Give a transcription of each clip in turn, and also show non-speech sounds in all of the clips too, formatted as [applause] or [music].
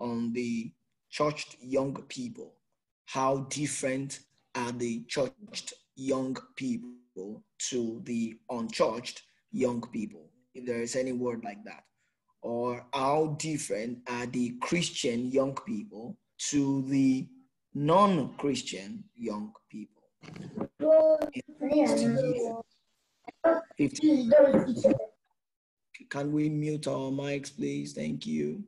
on the churched young people. How different are the churched young people to the unchurched young people, if there is any word like that? Or how different are the Christian young people to the non Christian young people? 50 Can we mute our mics, please? Thank you.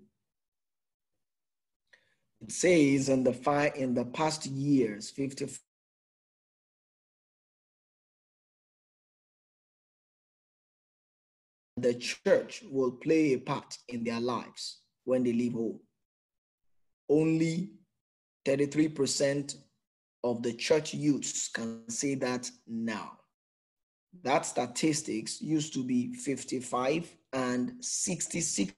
It says in the five in the past years, 50 the church will play a part in their lives when they leave home. Only 33% of the church youths can say that now. That statistics used to be 55 and 66%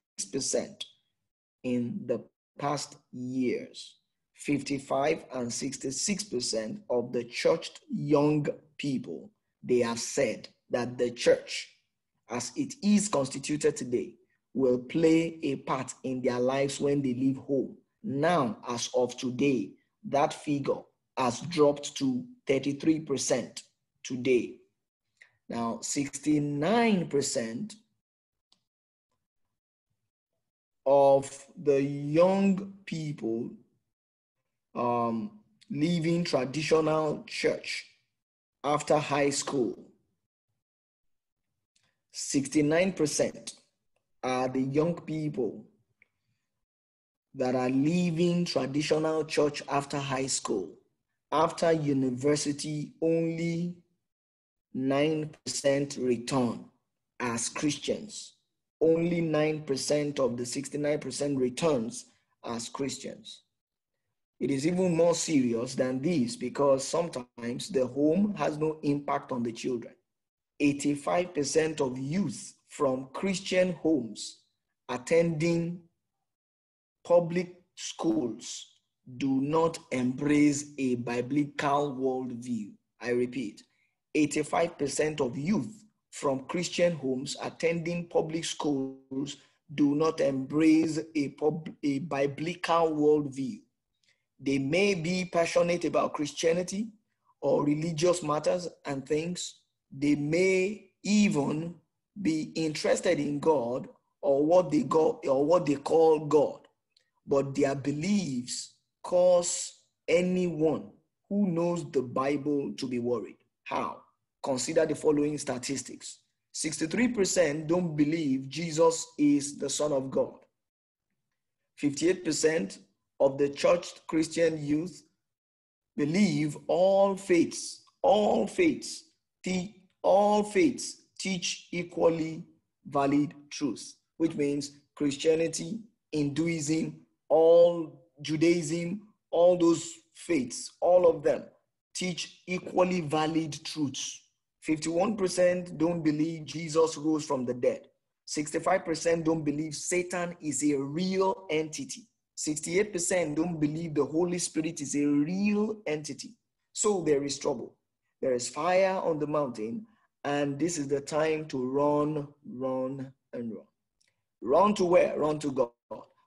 in the past years. 55 and 66% of the churched young people, they have said that the church, as it is constituted today, will play a part in their lives when they leave home. Now, as of today, that figure has dropped to 33% today. Now, 69% of the young people um, leaving traditional church after high school. 69% are the young people that are leaving traditional church after high school. After university, only 9% return as Christians only 9% of the 69% returns as Christians. It is even more serious than this because sometimes the home has no impact on the children. 85% of youth from Christian homes attending public schools do not embrace a biblical worldview. I repeat, 85% of youth from Christian homes attending public schools do not embrace a, pub, a biblical worldview. They may be passionate about Christianity or religious matters and things. They may even be interested in God or what they go, or what they call God, but their beliefs cause anyone who knows the Bible to be worried. How? Consider the following statistics 63% don't believe Jesus is the Son of God. 58% of the church Christian youth believe all faiths, all faiths, all faiths teach equally valid truth, which means Christianity, Hinduism, all Judaism, all those faiths, all of them teach equally valid truths 51% don't believe Jesus rose from the dead. 65% don't believe Satan is a real entity. 68% don't believe the Holy Spirit is a real entity. So there is trouble. There is fire on the mountain, and this is the time to run, run, and run. Run to where? Run to God.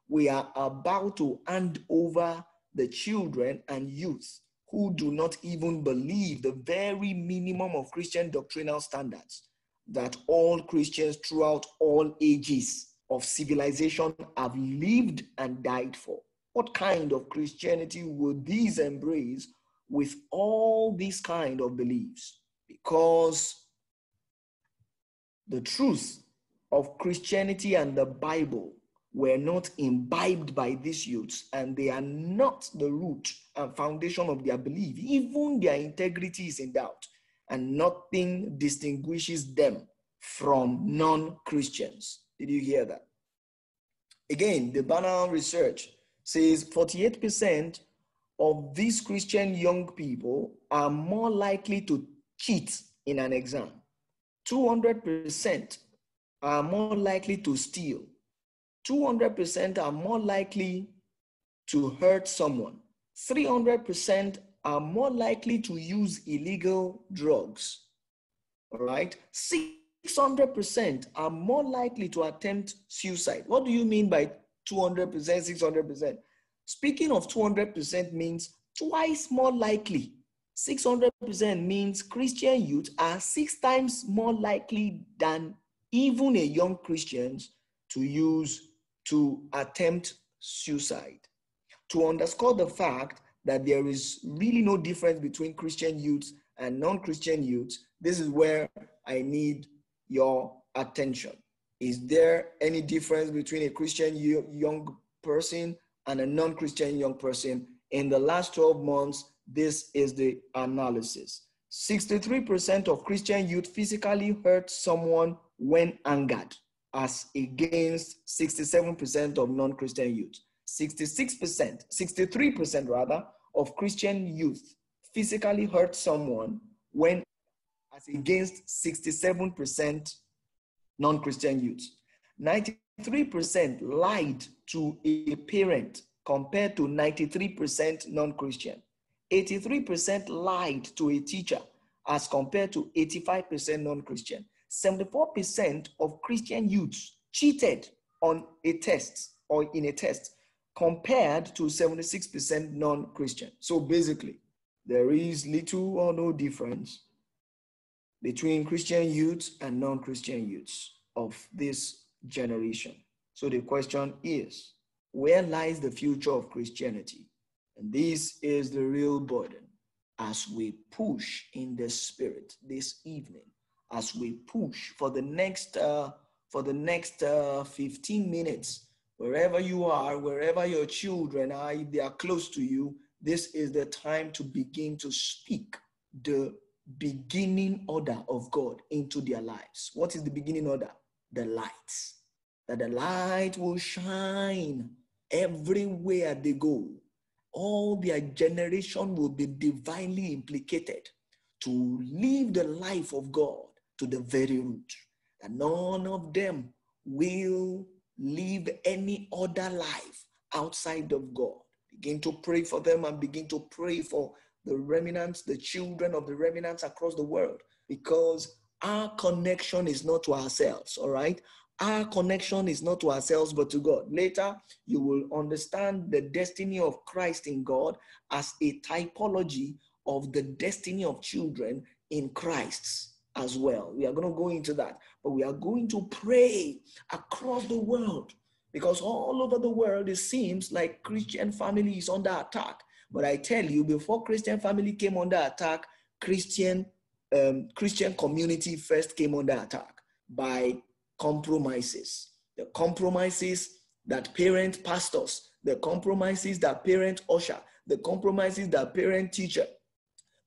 We are about to hand over the children and youth who do not even believe the very minimum of Christian doctrinal standards that all Christians throughout all ages of civilization have lived and died for. What kind of Christianity would these embrace with all these kind of beliefs? Because the truth of Christianity and the Bible were not imbibed by these youths and they are not the root and foundation of their belief. Even their integrity is in doubt and nothing distinguishes them from non Christians. Did you hear that? Again, the Barna research says 48% of these Christian young people are more likely to cheat in an exam. 200% are more likely to steal 200% are more likely to hurt someone. 300% are more likely to use illegal drugs. All right. 600% are more likely to attempt suicide. What do you mean by 200%, 600%. Speaking of 200% means twice more likely. 600% means Christian youth are six times more likely than even a young Christians to use to attempt suicide. To underscore the fact that there is really no difference between Christian youths and non-Christian youths, this is where I need your attention. Is there any difference between a Christian young person and a non-Christian young person? In the last 12 months, this is the analysis. 63% of Christian youth physically hurt someone when angered, as against 67% of non-Christian youth. 66%, 63% rather, of Christian youth physically hurt someone when as against 67% non-Christian youth. 93% lied to a parent compared to 93% non-Christian. 83% lied to a teacher as compared to 85% non-Christian. 74% of Christian youths cheated on a test or in a test compared to 76% non-Christian. So basically, there is little or no difference between Christian youths and non-Christian youths of this generation. So the question is, where lies the future of Christianity? And this is the real burden as we push in the spirit this evening, as we push for the next uh, for the next uh, 15 minutes, wherever you are, wherever your children are, if they are close to you, this is the time to begin to speak the beginning order of God into their lives. What is the beginning order? The light. That the light will shine everywhere they go all their generation will be divinely implicated to live the life of God to the very root. And none of them will live any other life outside of God. Begin to pray for them and begin to pray for the remnants, the children of the remnants across the world, because our connection is not to ourselves, all right? our connection is not to ourselves but to God. Later, you will understand the destiny of Christ in God as a typology of the destiny of children in Christ as well. We are going to go into that, but we are going to pray across the world because all over the world it seems like Christian family is under attack. But I tell you, before Christian family came under attack, Christian um, Christian community first came under attack by compromises. The compromises that parent pastors, the compromises that parent usher, the compromises that parent teacher,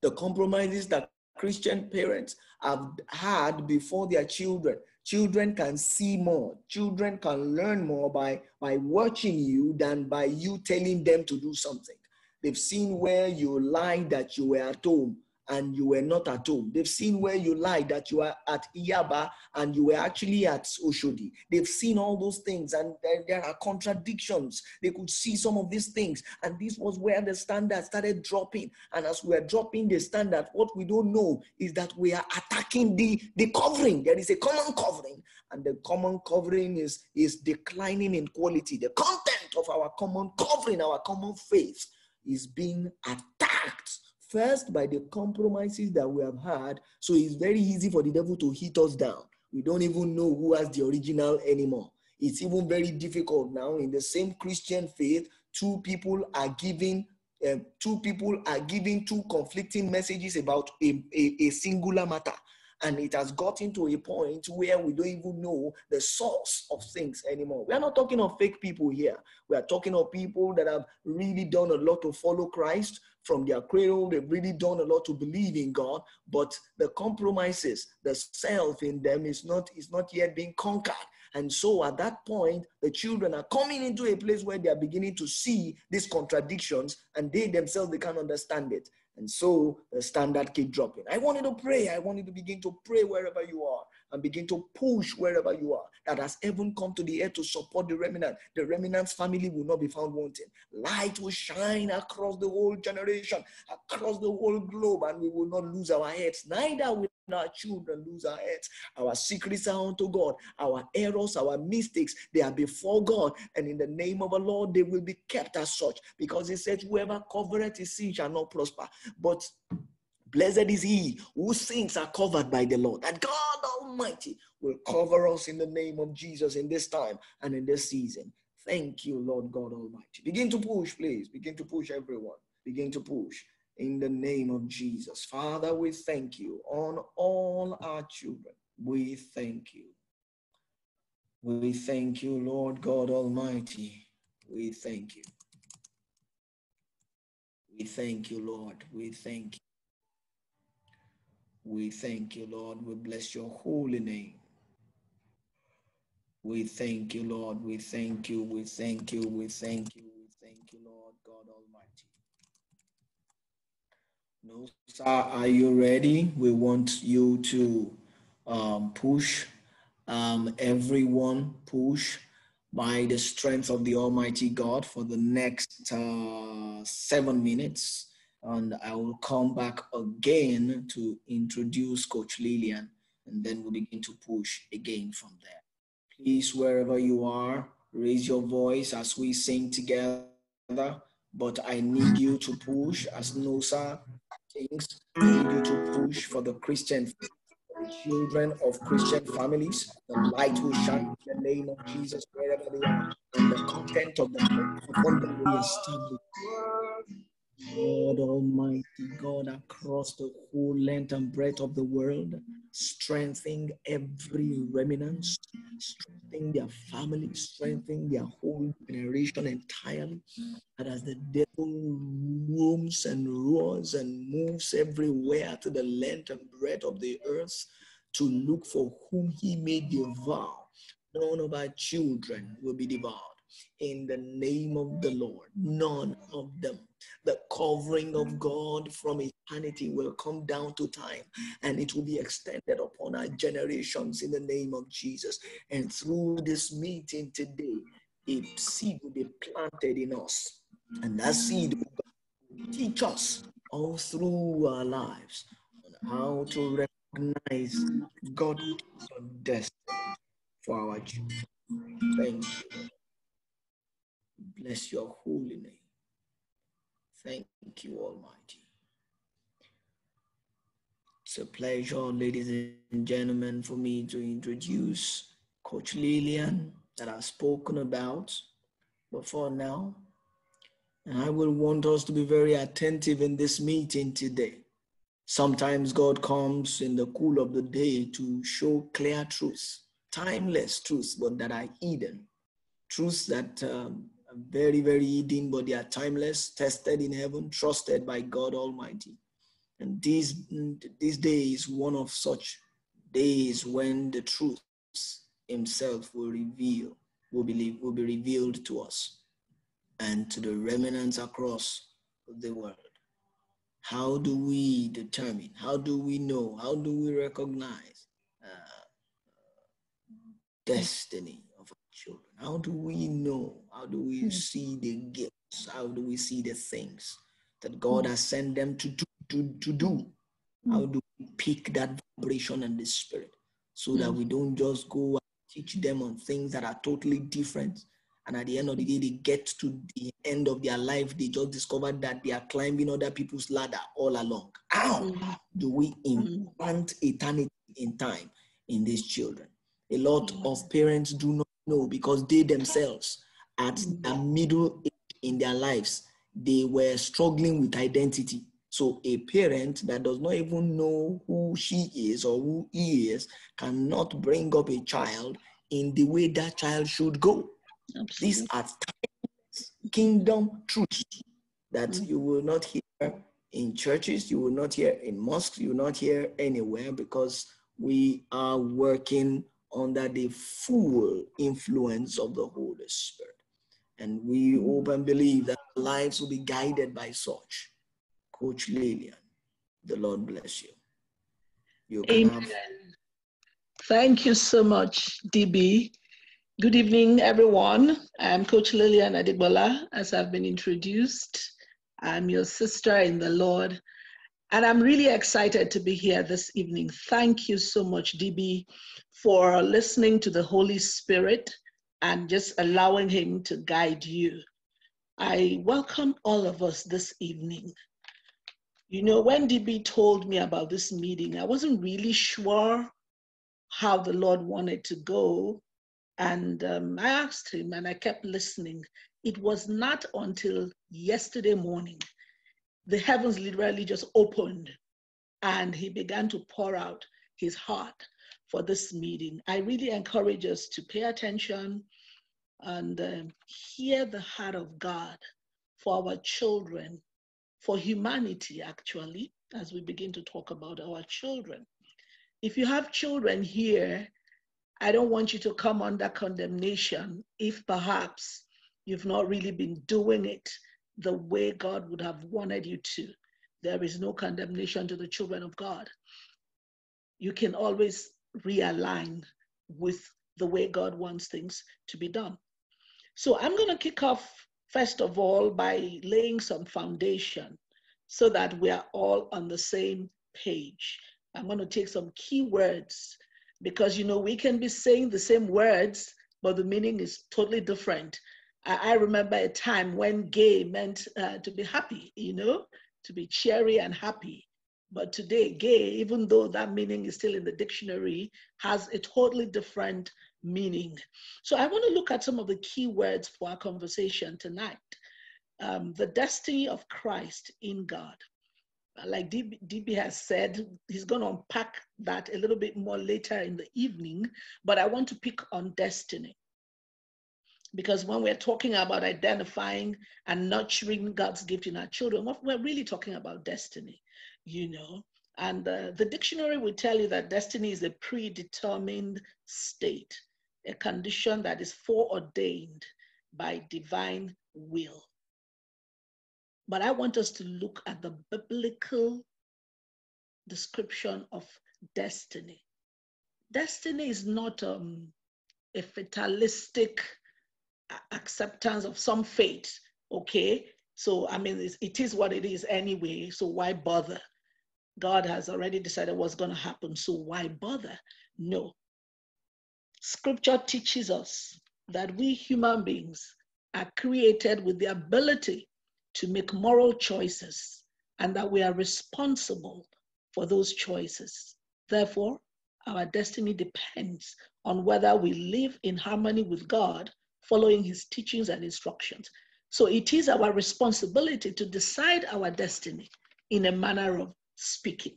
the compromises that Christian parents have had before their children. Children can see more. Children can learn more by, by watching you than by you telling them to do something. They've seen where you lied that you were at home and you were not at home. They've seen where you lied that you are at Yaba and you were actually at Oshodi. They've seen all those things and there, there, are contradictions. They could see some of these things. And this was where the standard started dropping. And as we're dropping the standard, what we don't know is that we are attacking the, the covering. There is a common covering. And the common covering is, is declining in quality. The content of our common covering, our common faith, is being attacked First, by the compromises that we have had. So it's very easy for the devil to hit us down. We don't even know who has the original anymore. It's even very difficult now in the same Christian faith. Two people are giving um, two people are giving two conflicting messages about a, a, a singular matter and it has gotten to a point where we don't even know the source of things anymore. We are not talking of fake people here. We are talking of people that have really done a lot to follow Christ, from their cradle. They've really done a lot to believe in God, but the compromises, the self in them is not, is not yet being conquered. And so at that point, the children are coming into a place where they are beginning to see these contradictions and they themselves, they can't understand it. And so the standard keep dropping. I wanted to pray. I wanted to begin to pray wherever you are and begin to push wherever you are. That has heaven come to the earth to support the remnant, the remnant's family will not be found wanting. Light will shine across the whole generation, across the whole globe, and we will not lose our heads. Neither will our children lose our heads. Our secrets are unto God. Our errors, our mistakes, they are before God. And in the name of the Lord, they will be kept as such. Because he said, Whoever covereth his sin shall not prosper. But Blessed is he whose sins are covered by the Lord. That God Almighty will cover us in the name of Jesus in this time and in this season. Thank you, Lord God Almighty. Begin to push, please. Begin to push everyone. Begin to push in the name of Jesus. Father, we thank you on all our children. We thank you. We thank you, Lord God Almighty. We thank you. We thank you, Lord. We thank you. We thank you, Lord. We bless your holy name. We thank you, Lord. We thank you. We thank you. We thank you. We thank you, Lord God Almighty. No, sir, are you ready? We want you to um, push um, everyone, push by the strength of the Almighty God for the next uh, seven minutes. And I will come back again to introduce Coach Lillian, and then we'll begin to push again from there. Please, wherever you are, raise your voice as we sing together. But I need you to push, as Nosa sings, I need you to push for the Christian children of Christian families. The light will shine in the name of Jesus wherever they are, and the content of the upon them will be God Almighty, God across the whole length and breadth of the world, strengthening every remnant, strengthening their family, strengthening their whole generation entirely. And as the devil roams and roars and moves everywhere to the length and breadth of the earth to look for whom he may devour, none of our children will be devoured. In the name of the Lord, none of them the covering of God from eternity will come down to time and it will be extended upon our generations in the name of Jesus. And through this meeting today, a seed will be planted in us, and that seed will teach us all through our lives on how to recognize God's destiny for our children. Thank you. Bless your holy name. Thank you, Almighty. It's a pleasure, ladies and gentlemen, for me to introduce Coach Lillian that I've spoken about before now. And I will want us to be very attentive in this meeting today. Sometimes God comes in the cool of the day to show clear truths, timeless truths, but that are hidden, truths that um, very, very hidden, but they are timeless, tested in heaven, trusted by God Almighty. And this, this day is one of such days when the truth himself will reveal, will be, will be revealed to us and to the remnants across the world. How do we determine? How do we know? How do we recognize uh, destiny? How do we know? How do we mm. see the gifts? How do we see the things that God mm. has sent them to do? To, to do? Mm. How do we pick that vibration and the spirit so that hmm. we don't just go and teach them on things that are totally different? And at the end of the day, they get to the end of their life, they just discovered that they are climbing other people's ladder all along. How hmm. do we hmm. implant eternity in time in these children? A lot of parents do not no, because they themselves, at the middle age in their lives, they were struggling with identity. So a parent that does not even know who she is or who he is cannot bring up a child in the way that child should go. Absolutely. These are kingdom truths that mm-hmm. you will not hear in churches, you will not hear in mosques, you will not hear anywhere because we are working under the full influence of the Holy Spirit. And we hmm. hope and believe that lives will be guided by such. Coach Lillian, the Lord bless you. you Amen. Have... Thank you so much, DB. Good evening, everyone. I'm Coach Lillian Adibola, as I've been introduced. I'm your sister in the Lord. And I'm really excited to be here this evening. Thank you so much, DB, for listening to the Holy Spirit and just allowing Him to guide you. I welcome all of us this evening. You know, when DB told me about this meeting, I wasn't really sure how the Lord wanted to go. And um, I asked him and I kept listening. It was not until yesterday morning the heavens literally just opened and he began to pour out his heart for this meeting. I really encourage us to pay attention and um, hear the heart of God for our children, for humanity, actually, as we begin to talk about our children. If you have children here, I don't want you to come under condemnation if perhaps you've not really been doing it the way God would have wanted you to. There is no condemnation to the children of God. You can always realign with the way God wants things to be done. So I'm going to kick off, first of all, by laying some foundation so that we are all on the same page. I'm going to take some key words because, you know, we can be saying the same words, but the meaning is totally different. I, remember a time when gay meant uh, to be happy, you know, to be cheery and happy. But today, gay, even though that meaning is still in the dictionary, has a totally different meaning. So I want to look at some of the key words for our conversation tonight. Um, the destiny of Christ in God. Like DB, DB has said, he's going to unpack that a little bit more later in the evening, but I want to pick on destiny because when we're talking about identifying and nurturing God's gift in our children, we're really talking about destiny, you know. And uh, the dictionary will tell you that destiny is a predetermined state, a condition that is foreordained by divine will. But I want us to look at the biblical description of destiny. Destiny is not um, a fatalistic acceptance of some fate, okay? So, I mean, it is what it is anyway, so why bother? God has already decided what's going to happen, so why bother? No. Scripture teaches us that we human beings are created with the ability to make moral choices and that we are responsible for those choices. Therefore, our destiny depends on whether we live in harmony with God following his teachings and instructions. So it is our responsibility to decide our destiny in a manner of speaking.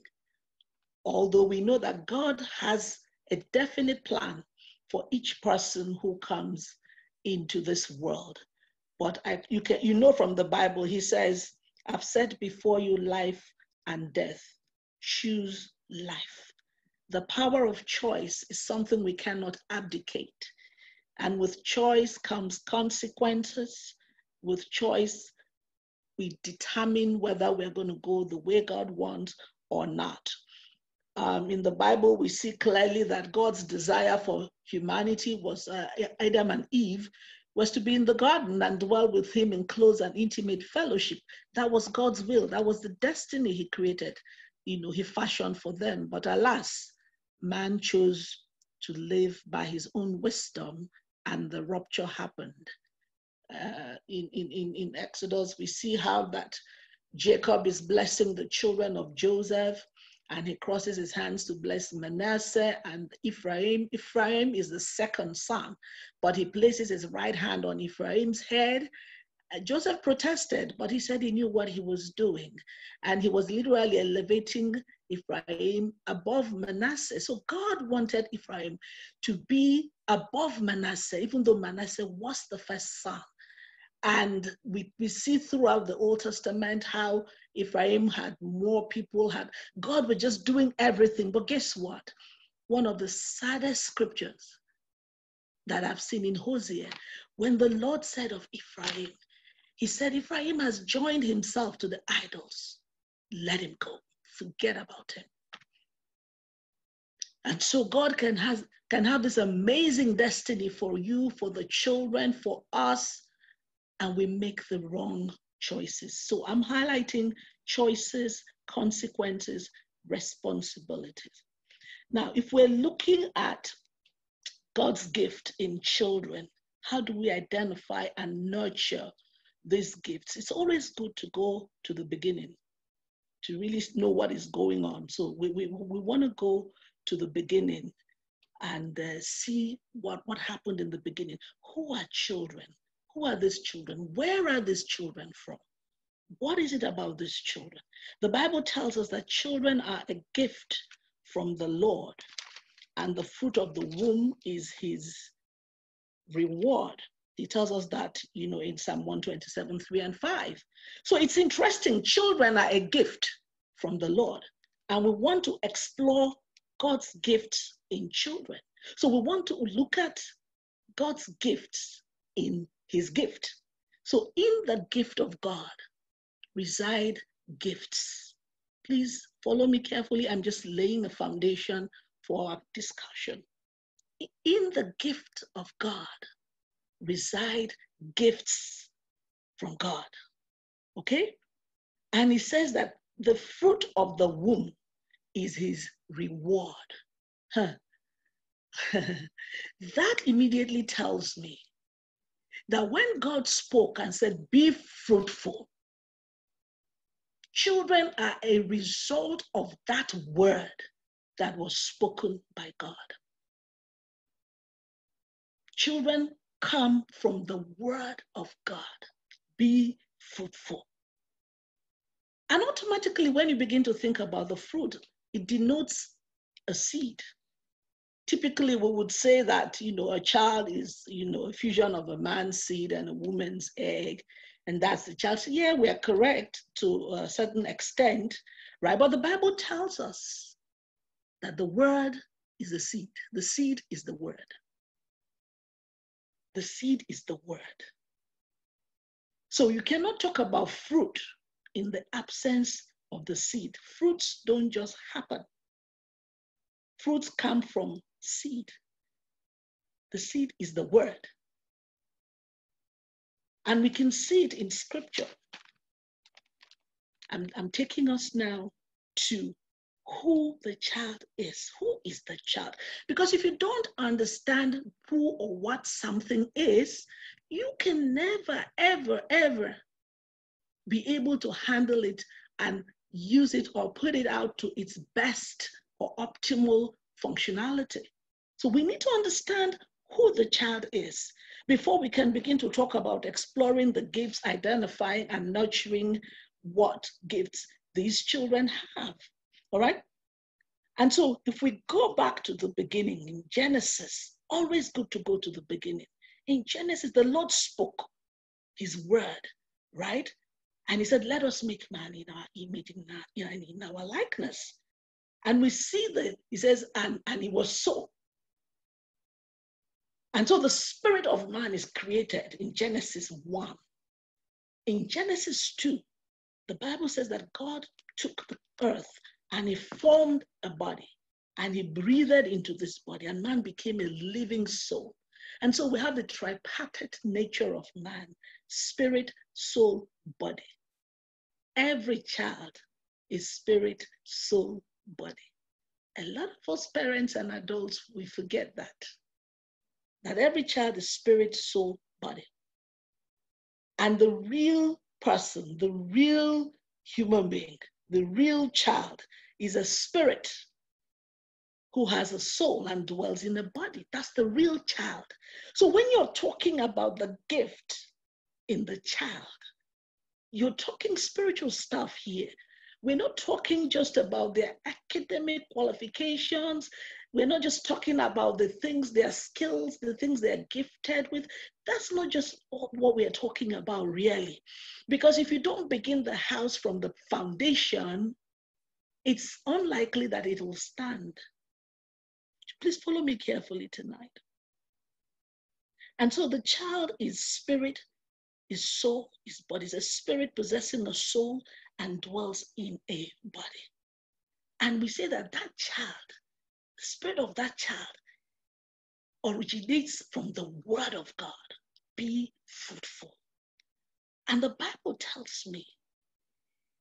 Although we know that God has a definite plan for each person who comes into this world. But I, you, can, you know from the Bible, he says, I've set before you life and death. Choose life. The power of choice is something we cannot abdicate. And with choice comes consequences. With choice, we determine whether we're going to go the way God wants or not. Um, in the Bible, we see clearly that God's desire for humanity was uh, Adam and Eve was to be in the garden and dwell with him in close and intimate fellowship. That was God's will. That was the destiny he created, you know, he fashioned for them. But alas, man chose to live by his own wisdom and the rupture happened. Uh, in, in, in Exodus, we see how that Jacob is blessing the children of Joseph and he crosses his hands to bless Manasseh and Ephraim. Ephraim is the second son, but he places his right hand on Ephraim's head. Joseph protested, but he said he knew what he was doing. And he was literally elevating Ephraim above Manasseh. So God wanted Ephraim to be above Manasseh, even though Manasseh was the first son. And we, we see throughout the Old Testament how Ephraim had more people, had God was just doing everything. But guess what? One of the saddest scriptures that I've seen in Hosea, when the Lord said of Ephraim, He said, Ephraim has joined himself to the idols. Let him go. Forget about him. And so God can have, can have this amazing destiny for you, for the children, for us, and we make the wrong choices. So I'm highlighting choices, consequences, responsibilities. Now, if we're looking at God's gift in children, how do we identify and nurture these gifts? It's always good to go to the beginning to really know what is going on. So we, we, we want to go to the beginning and uh, see what, what happened in the beginning. Who are children? Who are these children? Where are these children from? What is it about these children? The Bible tells us that children are a gift from the Lord, and the fruit of the womb is his reward. He tells us that, you know, in Psalm 127, 3 and 5. So it's interesting. Children are a gift from the Lord, and we want to explore God's gifts in children. So we want to look at God's gifts in his gift. So in the gift of God reside gifts. Please follow me carefully. I'm just laying a foundation for our discussion. In the gift of God reside gifts from God. Okay? And he says that the fruit of the womb is his reward. Huh. [laughs] that immediately tells me that when God spoke and said, Be fruitful, children are a result of that word that was spoken by God. Children come from the word of God. Be fruitful. And automatically, when you begin to think about the fruit, it denotes a seed. Typically, we would say that you know a child is you know a fusion of a man's seed and a woman's egg, and that's the child. So yeah, we are correct to a certain extent, right? But the Bible tells us that the word is the seed. The seed is the word. The seed is the word. So you cannot talk about fruit in the absence of the seed. Fruits don't just happen. Fruits come from seed. The seed is the word. And we can see it in scripture. I'm, I'm taking us now to who the child is. Who is the child? Because if you don't understand who or what something is, you can never, ever, ever be able to handle it and use it or put it out to its best or optimal functionality. So we need to understand who the child is before we can begin to talk about exploring the gifts, identifying and nurturing what gifts these children have. All right? And so if we go back to the beginning in Genesis, always good to go to the beginning. In Genesis, the Lord spoke his word, right? And he said, Let us make man in our image, in our, in our likeness. And we see that he says, and, and it was so. And so the spirit of man is created in Genesis 1. In Genesis 2, the Bible says that God took the earth and he formed a body and he breathed into this body, and man became a living soul. And so we have the tripartite nature of man spirit, soul, body. Every child is spirit, soul, body. A lot of us parents and adults, we forget that. That every child is spirit, soul, body. And the real person, the real human being, the real child is a spirit who has a soul and dwells in a body. That's the real child. So when you're talking about the gift in the child, you're talking spiritual stuff here. We're not talking just about their academic qualifications. We're not just talking about the things, their skills, the things they're gifted with. That's not just what we're talking about, really. Because if you don't begin the house from the foundation, it's unlikely that it will stand. Please follow me carefully tonight. And so the child is spirit, is soul, is body. Is a spirit possessing a soul and dwells in a body. And we say that that child, the spirit of that child, originates from the word of God. Be fruitful. And the Bible tells me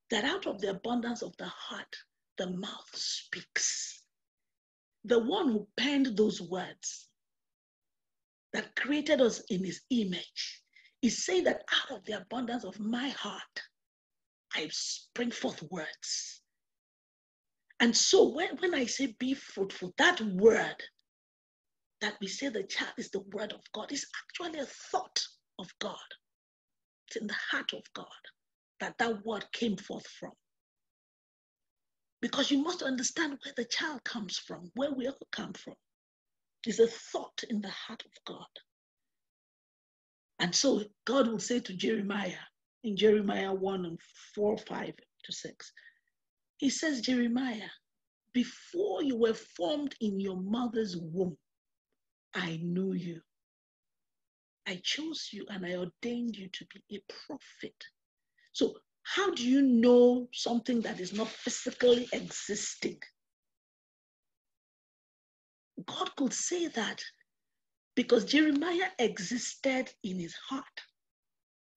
that out of the abundance of the heart, the mouth speaks. The one who penned those words that created us in his image is saying that out of the abundance of my heart, I spring forth words. And so when, when I say be fruitful, that word that we say the child is the word of God is actually a thought of God. It's in the heart of God that that word came forth from. Because you must understand where the child comes from, where we all come from. It's a thought in the heart of God. And so God will say to Jeremiah in Jeremiah 1 and 4, 5 to 6, He says, Jeremiah, before you were formed in your mother's womb, I knew you. I chose you and I ordained you to be a prophet. So, how do you know something that is not physically existing? God could say that because Jeremiah existed in his heart.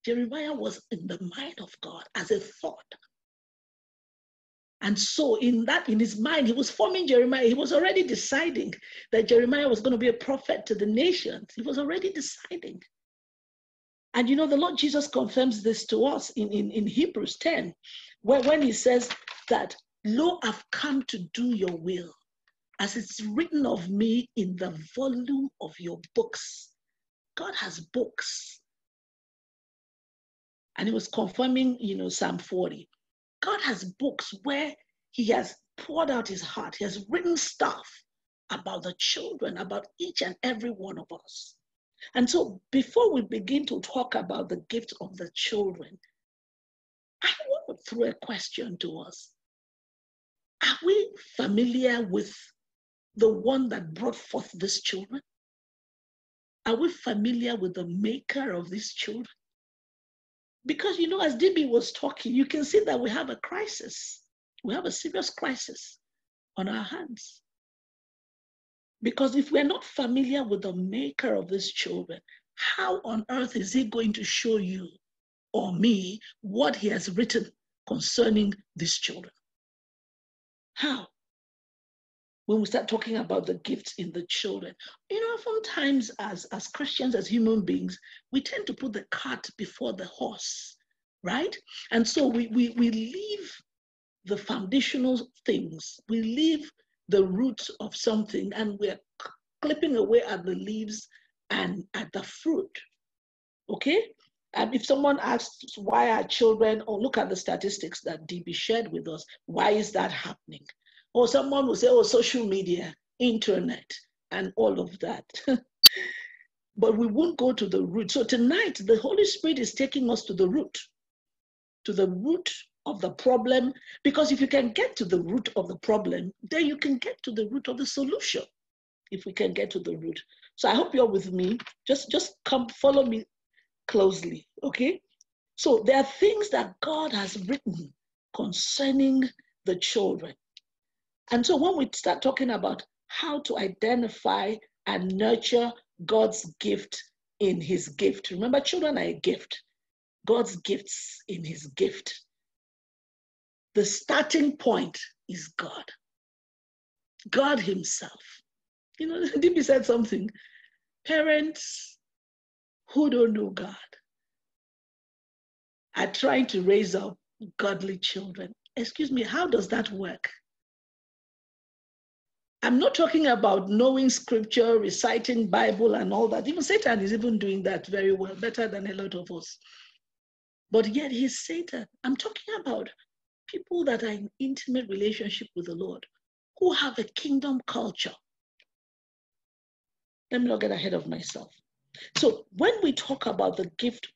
Jeremiah was in the mind of God as a thought. And so in that, in his mind, he was forming Jeremiah. He was already deciding that Jeremiah was going to be a prophet to the nations. He was already deciding. And you know, the Lord Jesus confirms this to us in, in, in Hebrews 10, where, when he says that, Lo, I've come to do your will, as it's written of me in the volume of your books. God has books. And he was confirming, you know, Psalm 40. God has books where He has poured out His heart. He has written stuff about the children, about each and every one of us. And so, before we begin to talk about the gift of the children, I want to throw a question to us. Are we familiar with the one that brought forth these children? Are we familiar with the maker of these children? Because, you know, as DB was talking, you can see that we have a crisis. We have a serious crisis on our hands. Because if we're not familiar with the maker of these children, how on earth is he going to show you or me what he has written concerning these children? How? When we start talking about the gifts in the children, you know, sometimes as, as Christians, as human beings, we tend to put the cart before the horse, right? And so we, we, we leave the foundational things, we leave the roots of something, and we're clipping away at the leaves and at the fruit. Okay? And if someone asks why are children, or look at the statistics that DB shared with us, why is that happening? Or someone will say, oh, social media, internet, and all of that. [laughs] but we won't go to the root. So tonight, the Holy Spirit is taking us to the root, to the root of the problem. Because if you can get to the root of the problem, then you can get to the root of the solution. If we can get to the root. So I hope you're with me. Just, just come follow me closely. Okay. So there are things that God has written concerning the children. And so when we start talking about how to identify and nurture God's gift in his gift, remember, children are a gift. God's gifts in his gift. The starting point is God. God himself. You know, [laughs] DB said something. Parents who don't know God are trying to raise up godly children. Excuse me, how does that work? I'm not talking about knowing scripture, reciting Bible and all that. Even Satan is even doing that very well, better than a lot of us. But yet he's Satan. I'm talking about people that are in intimate relationship with the Lord, who have a kingdom culture. Let me not get ahead of myself. So when we talk about the gift,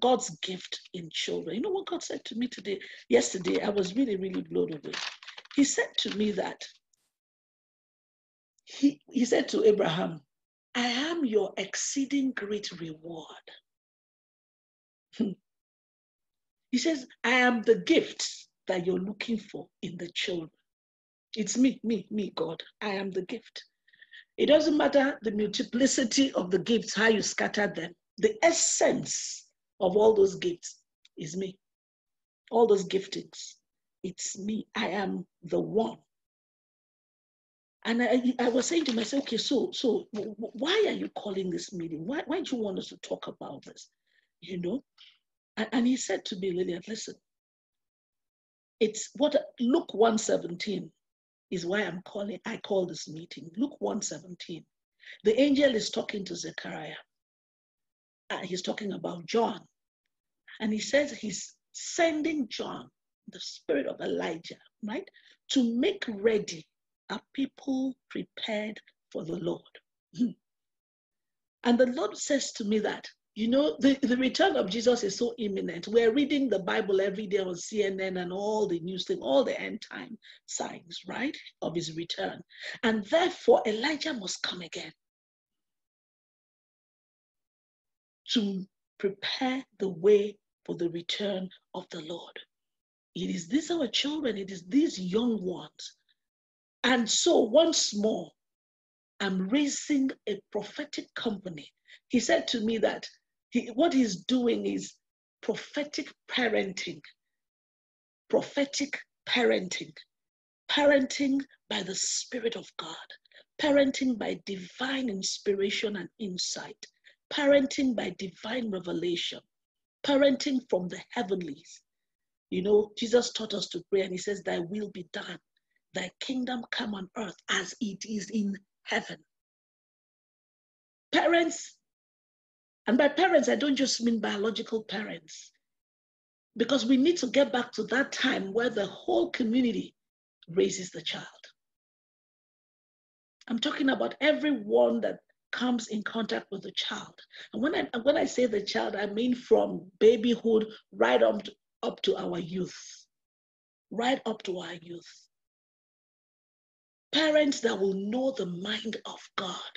God's gift in children, you know what God said to me today, yesterday, I was really, really blown away. He said to me that he, he said to Abraham, I am your exceeding great reward. [laughs] Hmm. He says, I am the gift that you're looking for in the children. It's me, me, me, God. I am the gift. It doesn't matter the multiplicity of the gifts, how you scatter them. The essence of all those gifts is me. All those giftings, it's me. I am the one. And I, I was saying to myself, okay, so so why are you calling this meeting? Why, why do you want us to talk about this? You know? And, and he said to me, Lillian, listen, it's what Luke 117 is why I'm calling, I call this meeting. Luke 117. The angel is talking to Zechariah. Uh, he's talking about John. And he says he's sending John, the spirit of Elijah, right, to make ready a people prepared for the Lord. and the Lord says to me that, you know, the, the return of Jesus is so imminent. We're reading the Bible every day on CNN and all the news thing, all the end time signs, right, of his return. And therefore, Elijah must come again to prepare the way for the return of the Lord. It is these our children, it is these young ones. And so, once more, I'm raising a prophetic company. He said to me that he, what he's doing is prophetic parenting. Prophetic parenting. Parenting by the Spirit of God. Parenting by divine inspiration and insight. Parenting by divine revelation parenting from the heavenlies. You know, Jesus taught us to pray and he says, Thy will be done, thy kingdom come on earth as it is in heaven. Parents, and by parents, I don't just mean biological parents, because we need to get back to that time where the whole community raises the child. I'm talking about everyone that comes in contact with the child. And when I when I say the child, I mean from babyhood right up to, up to our youth, right up to our youth. Parents that will know the mind of God.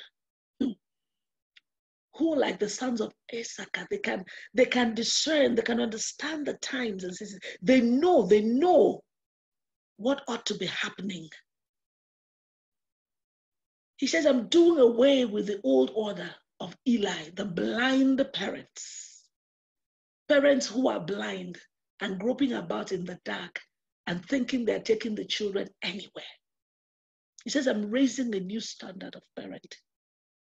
Like the sons of Issachar, they can they can discern, they can understand the times and seasons. They know, they know what ought to be happening he says, I'm doing away with the old order of Eli, the blind parents. Parents who are blind and groping about in the dark and thinking they're taking the children anywhere. He says, I'm raising a new standard of parent,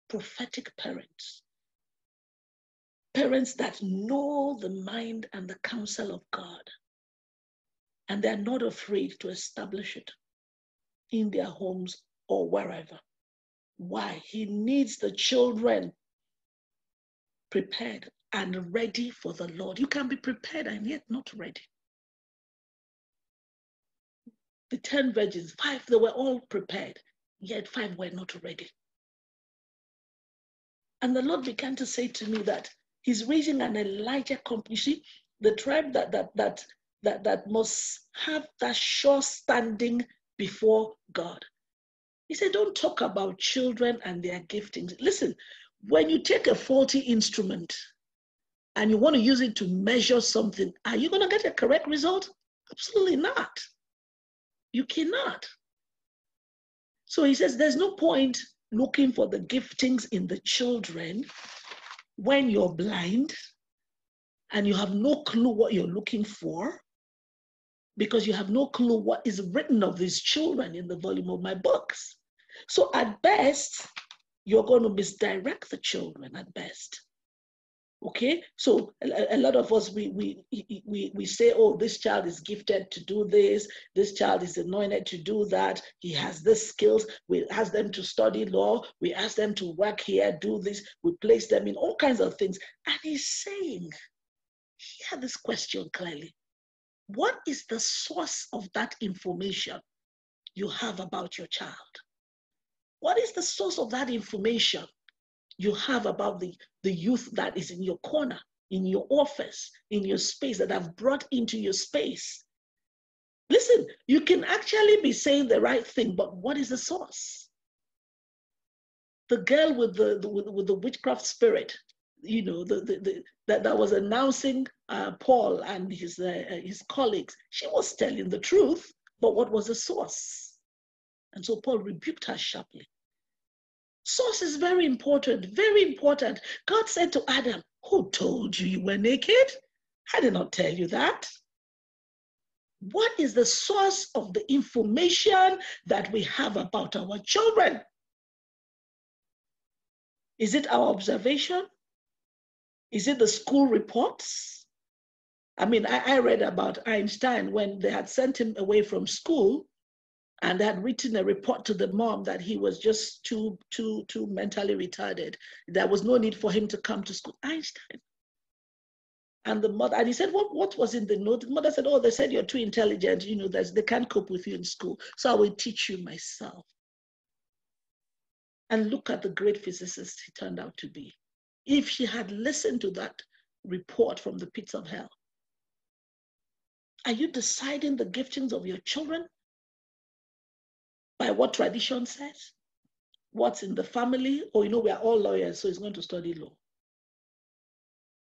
prophetic parents. Parents that know the mind and the counsel of God, and they're not afraid to establish it in their homes or wherever. Why? He needs the children prepared and ready for the Lord. You can be prepared and yet not ready. The 10 virgins, five, they were all prepared, yet five were not ready. And the Lord began to say to me that He's raising an Elijah company. The tribe that that that that that must have that sure standing before God. He said, Don't talk about children and their giftings. Listen, when you take a faulty instrument and you want to use it to measure something, are you going to get a correct result? Absolutely not. You cannot. So he says, There's no point looking for the giftings in the children when you're blind and you have no clue what you're looking for because you have no clue what is written of these children in the volume of my books. So at best, you're going to misdirect the children at best. Okay, so a, a, lot of us we, we we we say, oh, this child is gifted to do this, this child is anointed to do that, he has this skills. We ask them to study law, we ask them to work here, do this, we place them in all kinds of things. And he's saying, hear this question clearly. What is the source of that information you have about your child? What is the source of that information you have about the, the youth that is in your corner, in your office, in your space that I've brought into your space? Listen, you can actually be saying the right thing, but what is the source? The girl with the, the with, with, the witchcraft spirit, you know, the, the, the that, that was announcing uh, Paul and his uh, his colleagues, she was telling the truth, but what was the source? And so Paul rebuked her sharply. Source is very important, very important. God said to Adam, Who told you you were naked? I did not tell you that. What is the source of the information that we have about our children? Is it our observation? Is it the school reports? I mean, I, I, read about Einstein when they had sent him away from school and had written a report to the mom that he was just too, too, too mentally retarded. There was no need for him to come to school. Einstein. And the mother, and he said, what, what was in the note? The mother said, Oh, they said you're too intelligent, you know, they can't cope with you in school. So I will teach you myself. And look at the great physicist he turned out to be. If she had listened to that report from the pits of hell, are you deciding the giftings of your children by what tradition says? What's in the family? Or, you know, we are all lawyers, so he's going to study law.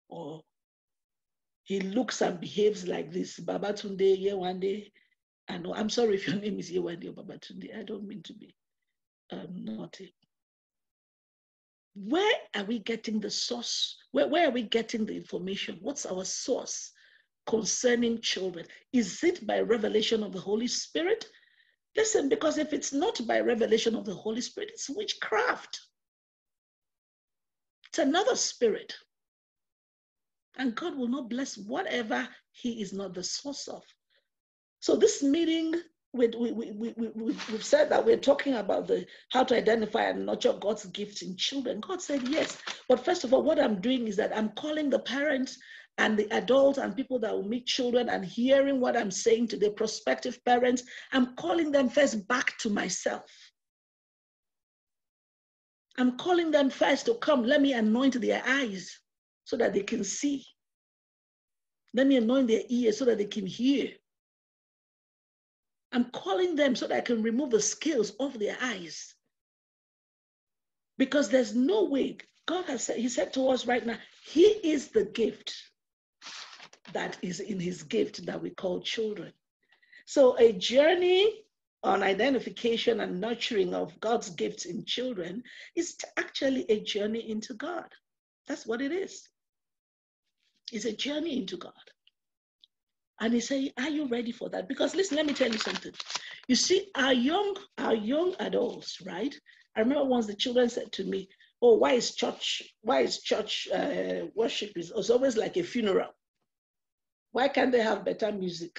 Or he looks and behaves like this. Babatunde, Yewande. I know, I'm sorry if your [laughs] name is Yewande or Babatunde. I don't mean to be um, naughty. Where are we getting the source? Where, where are we getting the information? What's our source concerning children? Is it by revelation of the Holy Spirit? Listen, because if it's not by revelation of the Holy Spirit, it's witchcraft. It's another spirit. And God will not bless whatever He is not the source of. So, this meeting, we, we, we, we, we've said that we're talking about the how to identify and nurture God's gifts in children. God said yes. But first of all, what I'm doing is that I'm calling the parents and the adults and people that will meet children and hearing what I'm saying to the prospective parents, I'm calling them first back to myself. I'm calling them first to come, let me anoint their eyes so that they can see. Let me anoint their ears so that they can hear. I'm calling them so that I can remove the scales off their eyes. Because there's no way, God has said, He said to us right now, He is the gift that is in his gift that we call children. So, a journey on identification and nurturing of God's gifts in children is actually a journey into God. That's what it is. It's a journey into God. And he say, Are you ready for that? Because listen, let me tell you something. You see, our young, our young adults, right? I remember once the children said to me, Oh, why is church, why is church uh, worship is always like a funeral? Why can't they have better music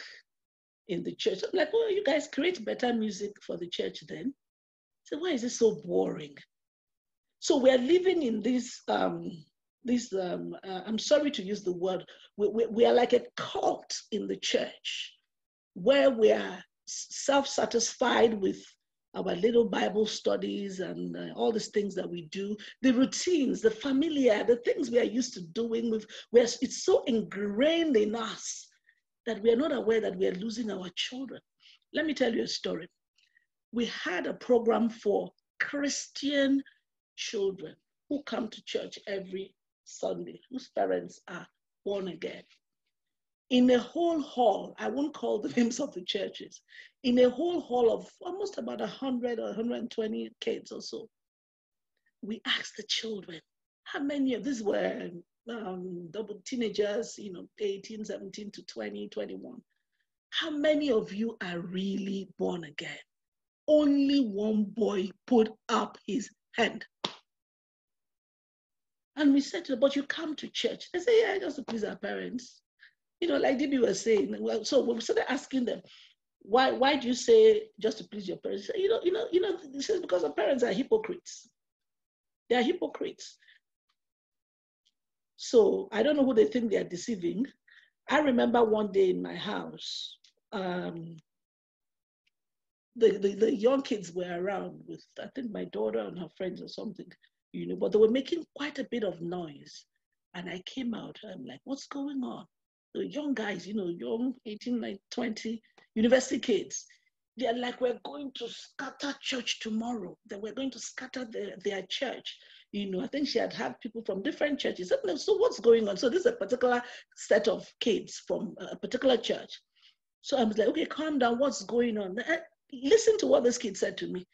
in the church? I'm like, well, you guys create better music for the church then. So why is it so boring? So we're living in this, um, this um, uh, I'm sorry to use the word, we, we, we are like a cult in the church where we are self-satisfied with our little Bible studies and uh, all these things that we do, the routines, the familiar, the things we are used to doing with, where it's so ingrained in us that we are not aware that we are losing our children. Let me tell you a story. We had a program for Christian children who come to church every Sunday, whose parents are born again in a whole hall, I won't call the [laughs] names of the churches, in a whole hall of almost about 100 or 120 kids or so, we asked the children, how many of these were um, double teenagers, you know, 18, 17 to 20, 21. How many of you are really born again? Only one boy put up his hand. And we said to them, but you come to church. They say, yeah, just to please our parents. You know, like DB was saying, so we started asking them, why why do you say just to please your parents? You know, you know, you know, this is because our parents are hypocrites. They are hypocrites. So I don't know who they think they are deceiving. I remember one day in my house, um, the, the, the young kids were around with, I think, my daughter and her friends or something, you know, but they were making quite a bit of noise. And I came out, I'm like, what's going on? Young guys, you know, young 18, 19, 20, university kids, they're like, we're going to scatter church tomorrow, that we're going to scatter the, their church. You know, I think she had had people from different churches. So what's going on? So this is a particular set of kids from a particular church. So I was like, okay, calm down. What's going on? Eh, listen to what this kid said to me.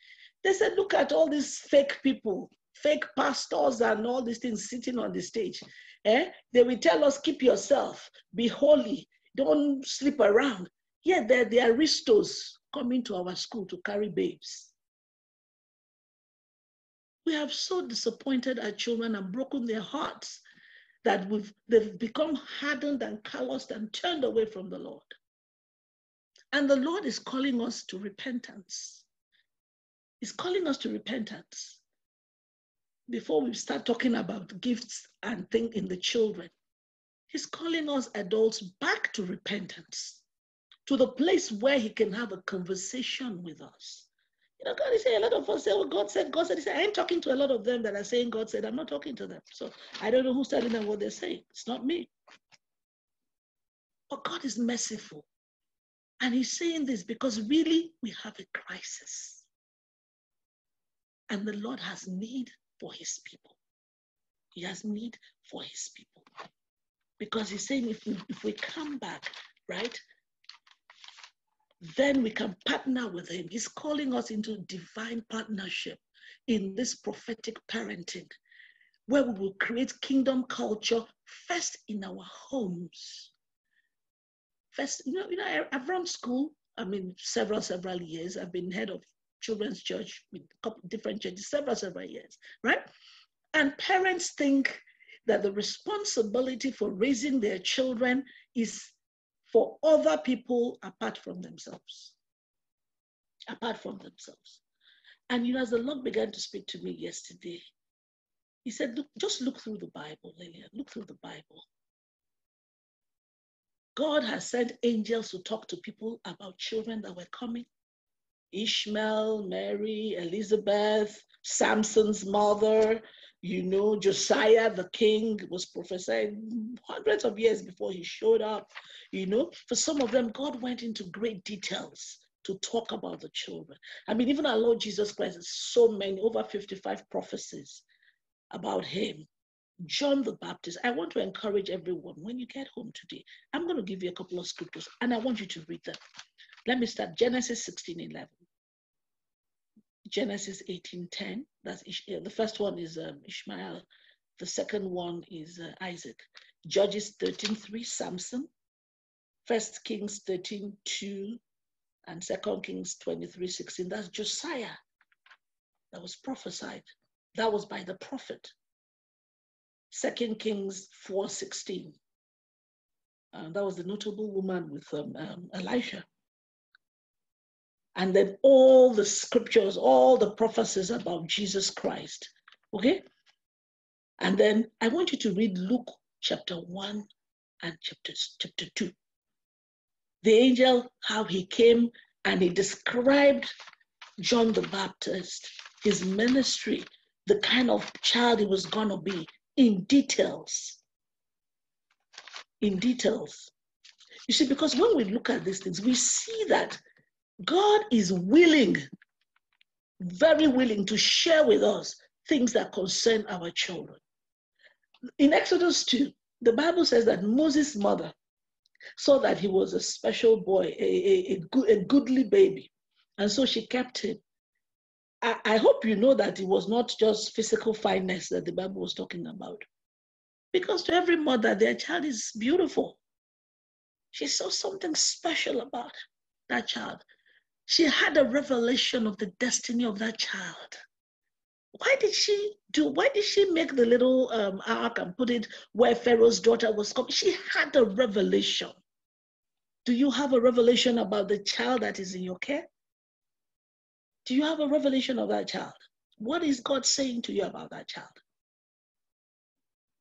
They said, look at all these fake people, fake pastors and all these things sitting on the stage. Eh? They will tell us, keep yourself, be holy, don't sleep around. Yeah, they're the aristos coming to our school to carry babes. We have so disappointed our children and broken their hearts that we've, they've become hardened and calloused and turned away from the Lord. And the Lord is calling us to repentance. He's calling us to repentance. Before we start talking about gifts and things in the children, He's calling us adults back to repentance, to the place where He can have a conversation with us. You know, God is saying a lot of us say, well, God said, God said, He said, I ain't talking to a lot of them that are saying God said, I'm not talking to them. So I don't know who's telling them what they're saying. It's not me. But God is merciful. And He's saying this because really we have a crisis. And the Lord has need for His people. He has need for His people. Because He's saying if we, if we come back, right, then we can partner with him. He's calling us into divine partnership in this prophetic parenting, where we will create kingdom culture first in our homes. First, you know, you know, I've run school. I mean, several, several years. I've been head of children's church with a couple different churches, several, several years, right? And parents think that the responsibility for raising their children is for other people apart from themselves. Apart from themselves. And you know, as the Lord began to speak to me yesterday, He said, Look, just look through the Bible, Lillian, look through the Bible. God has sent angels to talk to people about children that were coming. Ishmael, Mary, Elizabeth, Samson's mother, you know, Josiah the king was prophesying hundreds of years before he showed up. You know, for some of them, God went into great details to talk about the children. I mean, even our Lord Jesus Christ has so many, over 55 prophecies about him. John the Baptist. I want to encourage everyone when you get home today, I'm going to give you a couple of scriptures and I want you to read them. Let me start Genesis 16 11. Genesis 18:10. That's the first one is um, Ishmael. The second one is uh, Isaac. Judges 13:3, Samson. First Kings 13:2, and Second Kings 23:16. That's Josiah. That was prophesied. That was by the prophet. Second Kings 4:16. Uh, that was the notable woman with um, um, Elisha and then all the scriptures, all the prophecies about Jesus Christ. Okay? And then I want you to read Luke chapter 1 and chapter, chapter 2. The angel, how he came and he described John the Baptist, his ministry, the kind of child he was going to be in details. In details. You see, because when we look at these things, we see that God is willing, very willing to share with us things that concern our children. In Exodus 2, the Bible says that Moses' mother saw that he was a special boy, a, a, a, good, a goodly baby, and so she kept him. I, I hope you know that it was not just physical fineness that the Bible was talking about. Because to every mother, their child is beautiful. She saw something special about that child she had a revelation of the destiny of that child. Why did she do? Why did she make the little um, ark and put it where Pharaoh's daughter was coming? She had a revelation. Do you have a revelation about the child that is in your care? Do you have a revelation of that child? What is God saying to you about that child?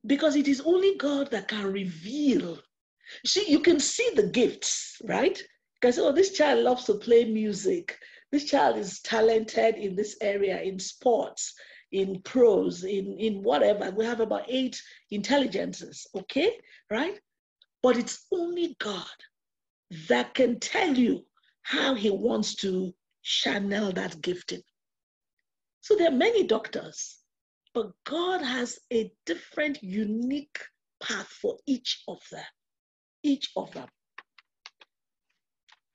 Because it is only God that can reveal. See, you can see the gifts, right? Can say, oh, this child loves to play music. This child is talented in this area, in sports, in prose, in, in whatever. We have about eight intelligences, okay? Right? But it's only God that can tell you how he wants to channel that gifting. So there are many doctors, but God has a different, unique path for each of them. Each of them.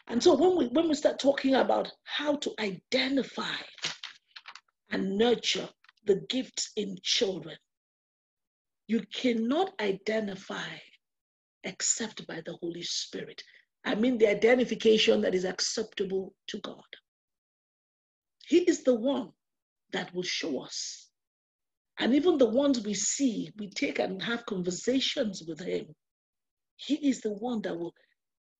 And so when we when we start talking about how to identify and nurture the gifts in children, you cannot identify except by the Holy Spirit. I mean, the identification that is acceptable to God. He is the one that will show us. And even the ones we see, we take and have conversations with Him. He is the one that will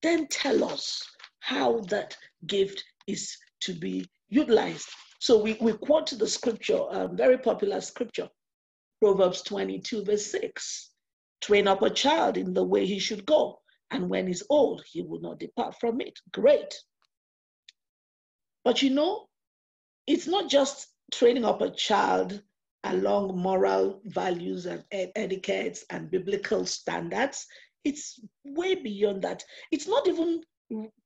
then tell us how that gift is to be utilized. So we, we quote the scripture, a very popular scripture, Proverbs 22, verse 6. Train up a child in the way he should go, and when he's old, he will not depart from it. Great. But you know, it's not just training up a child along moral values and etiquettes and biblical standards. It's way beyond that. It's not even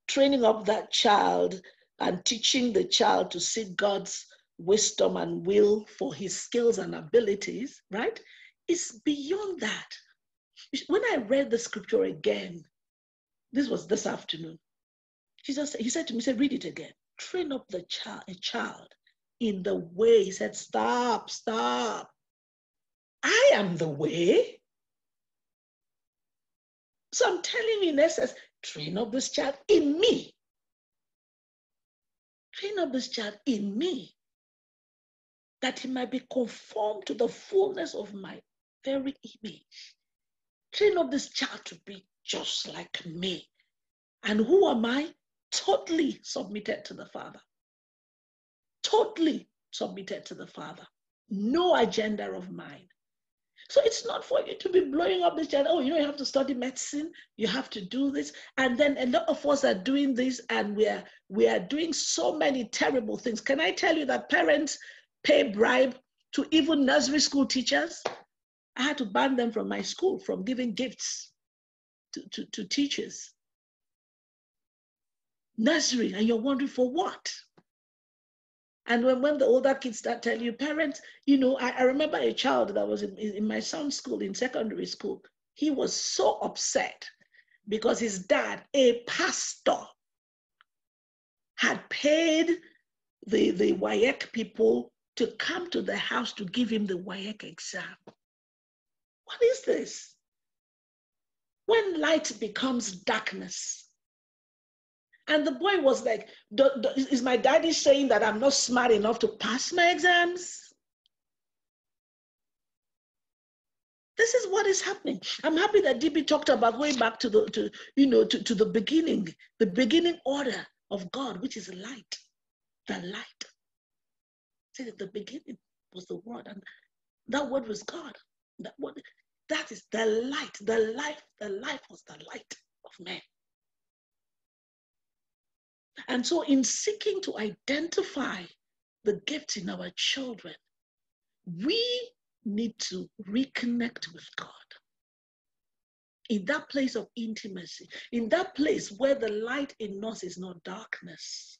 training up that child and teaching the child to seek God's wisdom and will for his skills and abilities, right? It's beyond that. When I read the scripture again, this was this afternoon, Jesus, he said to me, he said, read it again. Train up the child, a child in the way. He said, stop, stop. I am the way. So I'm telling you, in essence, train up this child in me. Train up this child in me that he might be conformed to the fullness of my very image. Train up this child to be just like me. And who am I? Totally submitted to the Father. Totally submitted to the Father. No agenda of mine. So it's not for you to be blowing up this child. Oh, you know, you have to study medicine, you have to do this. And then a lot of us are doing this and we are we are doing so many terrible things. Can I tell you that parents pay bribe to even nursery school teachers? I had to ban them from my school from giving gifts to, to, to teachers. Nursery, and you're wondering for what? And when, when the older kids start telling you, parents, you know, I, I remember a child that was in, in my son's school, in secondary school. He was so upset because his dad, a pastor, had paid the, the WAEC people to come to the house to give him the WAEC exam. What is this? When light becomes darkness, and the boy was like, Is my daddy saying that I'm not smart enough to pass my exams? This is what is happening. I'm happy that DB talked about going back to the to you know to, to the beginning, the beginning order of God, which is light. The light. See the beginning was the word, and that word was God. That word, that is the light, the life, the life was the light of man. And so, in seeking to identify the gifts in our children, we need to reconnect with God. In that place of intimacy, in that place where the light in us is not darkness.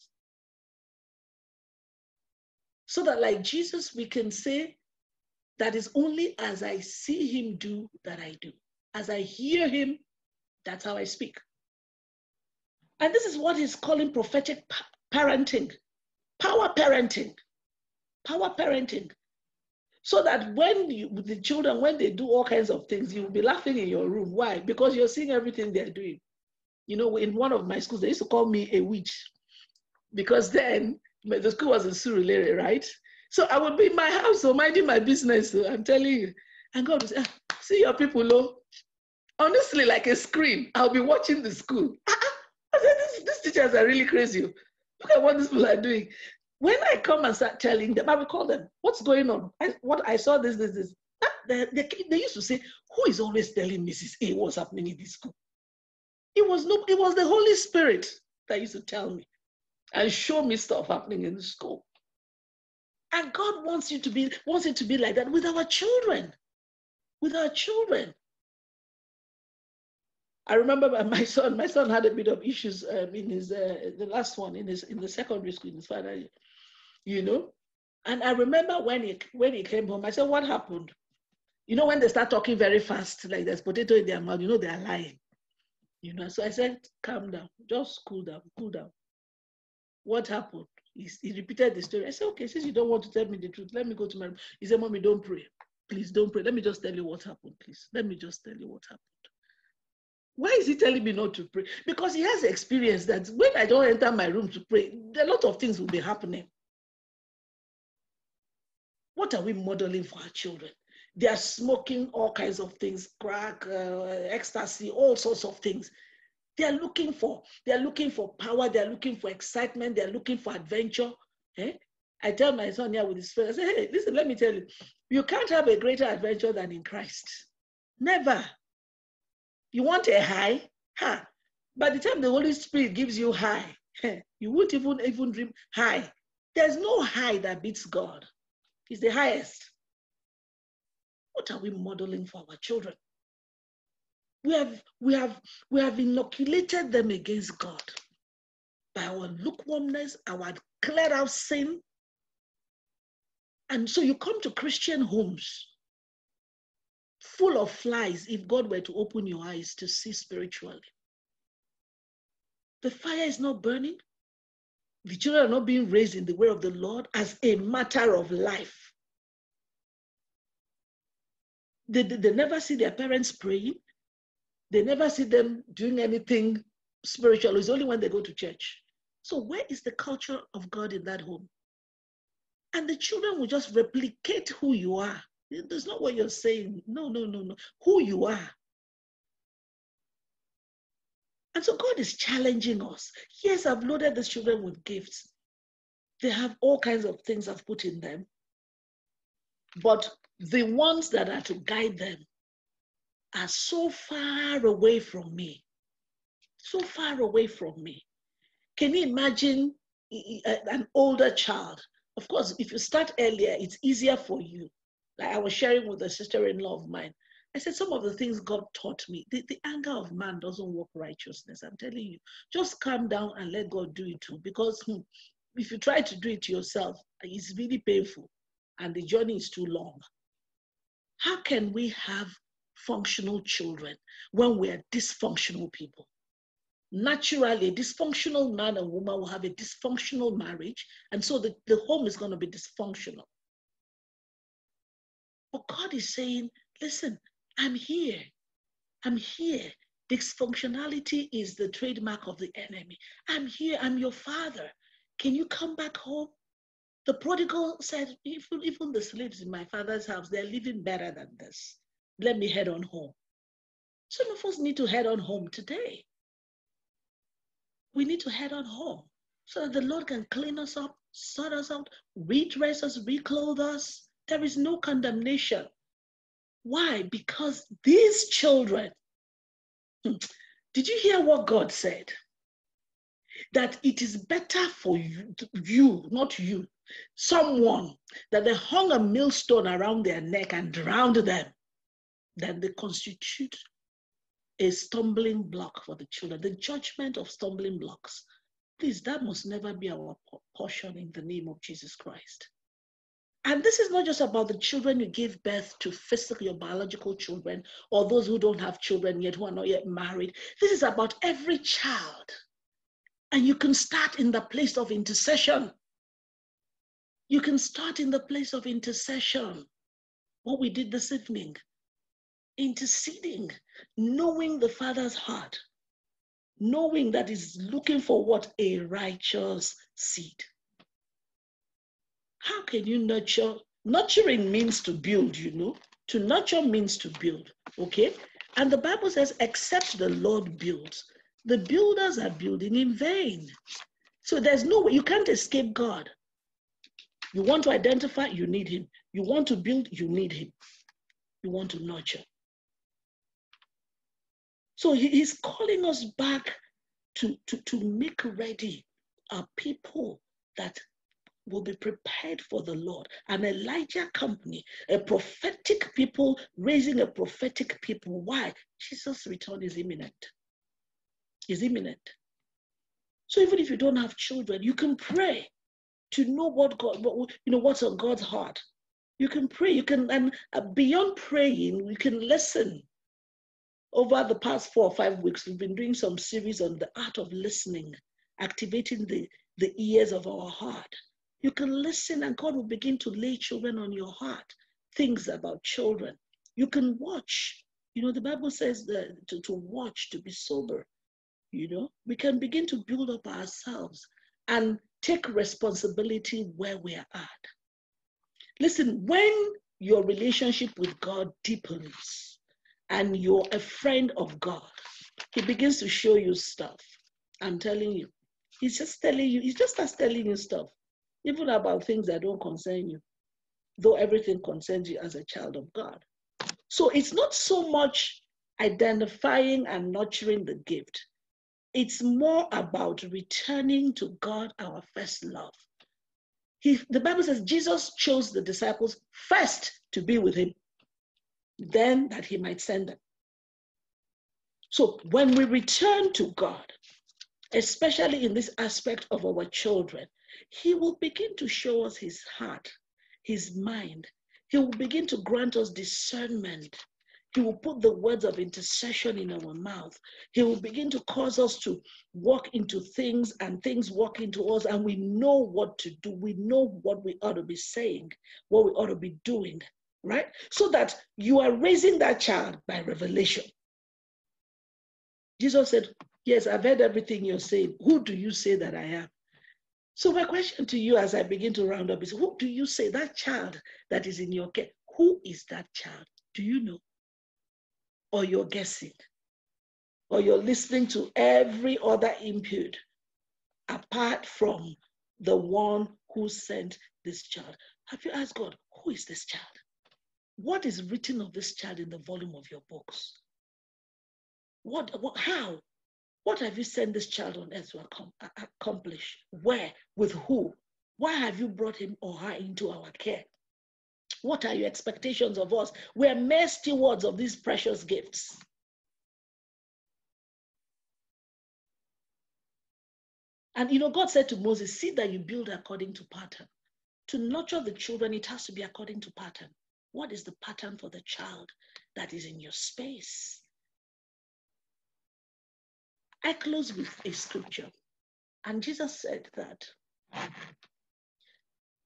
So that, like Jesus, we can say, that is only as I see him do that I do. As I hear him, that's how I speak. And this is what he's calling prophetic parenting, power parenting, power parenting. So that when you, the children, when they do all kinds of things, you'll be laughing in your room. Why? Because you're seeing everything they're doing. You know, in one of my schools, they used to call me a witch because then the school was in Surulere, right? So I would be in my house, so minding my business. So I'm telling you. And God would say, ah, see your people, low. Honestly, like a screen, I'll be watching the school. [laughs] Ah, ah I said, these, these teachers are really crazy. Look at what these people are doing. When I come and start telling them, I will call them, what's going on? I, what I saw this, this, this. Ah, they, they, they, used to say, who is always telling Mrs. A what's happening in this school? It was no, it was the Holy Spirit that used to tell me and show me stuff happening in the school. And God wants you to be, wants it to be like that with our children. With our children. I remember my son. My son had a bit of issues um, in his uh, the last one in his in the secondary school in his final year, you know. And I remember when he when he came home, I said, "What happened?" You know, when they start talking very fast, like there's potato in their mouth, you know they are lying. You know. So I said, "Calm down, just cool down, cool down." What happened? He, he repeated the story. I said, okay, since you don't want to tell me the truth, let me go to my room. He said, Mommy, don't pray. Please don't pray. Let me just tell you what happened, please. Let me just tell you what happened. Why is he telling me not to pray? Because he has experience that when I don't enter my room to pray, a lot of things will be happening. What are we modeling for our children? They are smoking all kinds of things, crack, uh, ecstasy, all sorts of things. They are looking for, they are looking for power, they are looking for excitement, they are looking for adventure. Eh? I tell my son here with his friends, I say, hey, listen, let me tell you, you can't have a greater adventure than in Christ. Never. You want a high? Ha. By the time the Holy Spirit gives you high, [laughs] you won't even, even dream high. There's no high that beats God. He's the highest. What are we modeling for our children? We have, we have, we have inoculated them against God by our lukewarmness, our clear out sin. And so you come to Christian homes full of flies if God were to open your eyes to see spiritually. The fire is not burning. The children are not being raised in the way of the Lord as a matter of life. They, they, they never see their parents praying. They never see them doing anything spiritual. It's only when they go to church. So, where is the culture of God in that home? And the children will just replicate who you are. That's not what you're saying. No, no, no, no. Who you are. And so God is challenging us. Yes, I've loaded the children with gifts. They have all kinds of things I've put in them. But the ones that are to guide them are so far away from me. So far away from me. Can you imagine an older child? Of course, if you start earlier, it's easier for you. Like I was sharing with a sister in law of mine. I said, some of the things God taught me, the, the anger of man doesn't work righteousness. I'm telling you, just calm down and let God do it too. Because hmm, if you try to do it yourself, it's really painful and the journey is too long. How can we have functional children when we are dysfunctional people? Naturally, a dysfunctional man and woman will have a dysfunctional marriage, and so the, the home is going to be dysfunctional. But God is saying, listen, I'm here. I'm here. Dysfunctionality is the trademark of the enemy. I'm here. I'm your father. Can you come back home? The prodigal said, even, even the slaves in my father's house, they're living better than this. Let me head on home. Some of us need to head on home today. We need to head on home so that the Lord can clean us up, sort us out, redress us, reclothe us. There is no condemnation. Why? Because these children, hmm, did you hear what God said? That it is better for you, you, not you, someone, that they hung a millstone around their neck and drowned them, than they constitute a stumbling block for the children, the judgment of stumbling blocks. Please, that must never be our portion in the name of Jesus Christ. And this is not just about the children you give birth to, physically or biological children, or those who don't have children yet, who are not yet married. This is about every child. And you can start in the place of intercession. You can start in the place of intercession. What we did this evening, interceding, knowing the Father's heart, knowing that He's looking for what a righteous seed. How can you nurture? Nurturing means to build, you know. To nurture means to build, okay? And the Bible says, except the Lord builds, the builders are building in vain. So there's no way, you can't escape God. You want to identify, you need Him. You want to build, you need Him. You want to nurture. So He's calling us back to, to, to make ready a people that will be prepared for the Lord. An Elijah company, a prophetic people raising a prophetic people. Why? Jesus' return is imminent. Is imminent. So even if you don't have children, you can pray to know what God, what, you know, what's on God's heart. You can pray. You can, and uh, beyond praying, you can listen. Over the past four or five weeks, we've been doing some series on the art of listening activating the, the ears of our heart. You can listen, and God will begin to lay children on your heart, things about children. You can watch. You know, the Bible says that to, to watch, to be sober. You know, we can begin to build up ourselves and take responsibility where we are at. Listen, when your relationship with God deepens and you're a friend of God, He begins to show you stuff. I'm telling you. He's just telling you, He just starts telling you stuff, even about things that don't concern you, though everything concerns you as a child of God. So it's not so much identifying and nurturing the gift, it's more about returning to God, our first love. He, the Bible says Jesus chose the disciples first to be with him, then that he might send them. So when we return to God, especially in this aspect of our children, he will begin to show us his heart, his mind. He will begin to grant us discernment he will put the words of intercession in our mouth. He will begin to cause us to walk into things and things walk into us, and we know what to do. We know what we ought to be saying, what we ought to be doing, right? So that you are raising that child by revelation. Jesus said, Yes, I've heard everything you're saying. Who do you say that I am? So, my question to you as I begin to round up is Who do you say that child that is in your care? Who is that child? Do you know? or you're guessing, or you're listening to every other input apart from the one who sent this child. Have you asked God, who is this child? What is written of this child in the volume of your books? What, what how? What have you sent this child on earth to accomplish? Where? With who? Why have you brought him or her into our care? What are your expectations of us? We're mere stewards of these precious gifts. And you know, God said to Moses, See that you build according to pattern. To nurture the children, it has to be according to pattern. What is the pattern for the child that is in your space? I close with a scripture. And Jesus said that,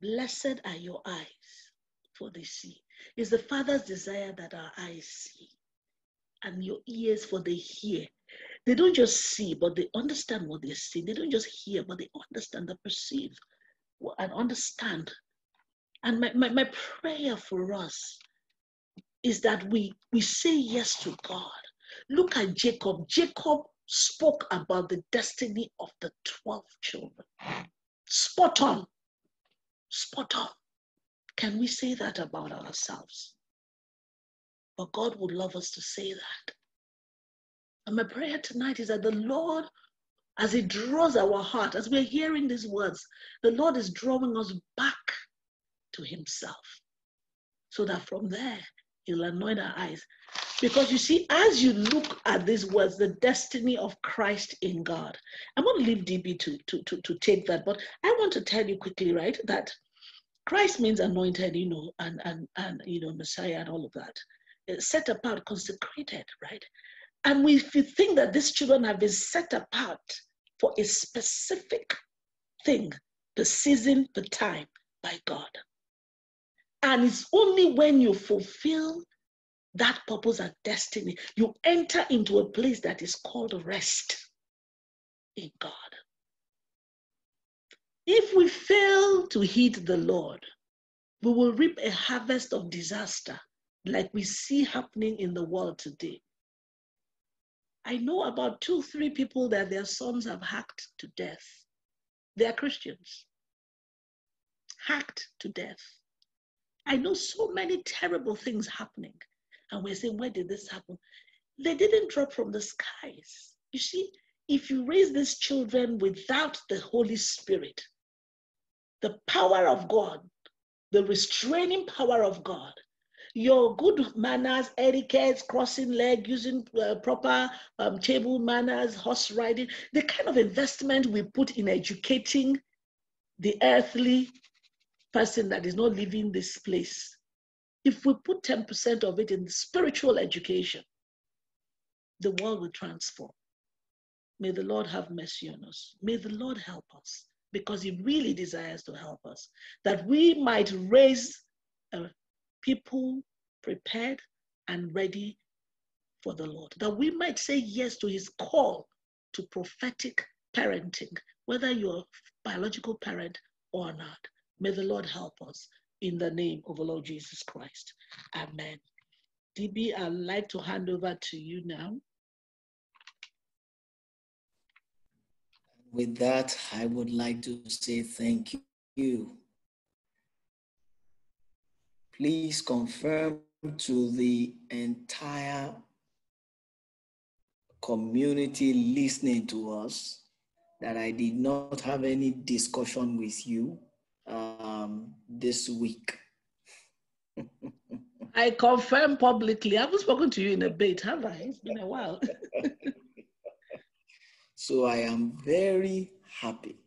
Blessed are your eyes for they see. It's the Father's desire that our eyes see and your ears for they hear. They don't just see, but they understand what they see. They don't just hear, but they understand, they perceive and understand. And my, my, my prayer for us is that we, we say yes to God. Look at Jacob. Jacob spoke about the destiny of the 12 children. Spot on. Spot on. Can we say that about ourselves? But God would love us to say that. And my prayer tonight is that the Lord, as He draws our heart, as we're hearing these words, the Lord is drawing us back to Himself. So that from there, He'll anoint our eyes. Because you see, as you look at these words, the destiny of Christ in God, I'm going to leave DB to, to, to, to take that, but I want to tell you quickly, right, that Christ means anointed, you know, and and and you know, Messiah and all of that. It's set apart, consecrated, right? And we, if you think that these children have been set apart for a specific thing, the season, the time by God. And it's only when you fulfill that purpose and destiny, you enter into a place that is called rest in God. If we fail to heed the Lord, we will reap a harvest of disaster like we see happening in the world today. I know about two, three people that their sons have hacked to death. They are Christians. Hacked to death. I know so many terrible things happening. And we're saying, where did this happen? They didn't drop from the skies. You see, if you raise these children without the Holy Spirit, the power of God, the restraining power of God, your good manners, etiquette, crossing leg, using uh, proper um, table manners, horse riding, the kind of investment we put in educating the earthly person that is not living this place. If we put 10% of it in spiritual education, the world will transform. May the Lord have mercy on us. May the Lord help us because He really desires to help us, that we might raise uh, people prepared and ready for the Lord, that we might say yes to His call to prophetic parenting, whether you're a biological parent or not. May the Lord help us in the name of the Lord Jesus Christ. Amen. DB, I'd like to hand over to you now. With that, I would like to say thank you. Please confirm to the entire community listening to us that I did not have any discussion with you um, this week. [laughs] I confirm publicly. I haven't spoken to you in a bit, have I? It's been a while. [laughs] so I am very happy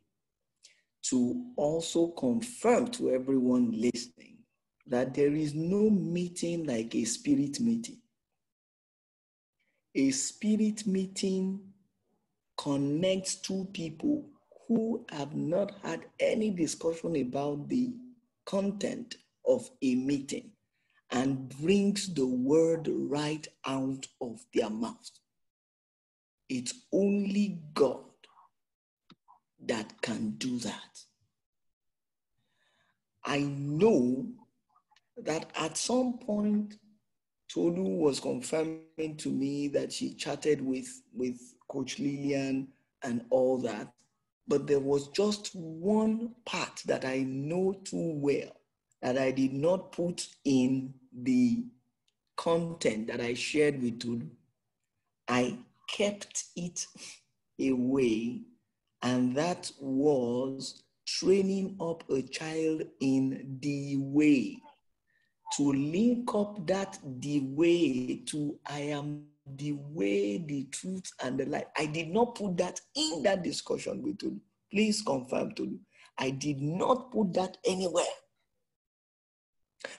to also confirm to everyone listening that there is no meeting like a spirit meeting. A spirit meeting connects two people who have not had any discussion about the content of a meeting and brings the word right out of their mouth. It's only God that can do that. I know that at some point, Tolu was confirming to me that she chatted with, with Coach Lillian and all that. But there was just one part that I know too well that I did not put in the content that I shared with you. I kept it away, and that was training up a child in the way to link up that the way to I am the way, the truth, and the life. I did not put that in that discussion with you. Please confirm to you. I did not put that anywhere.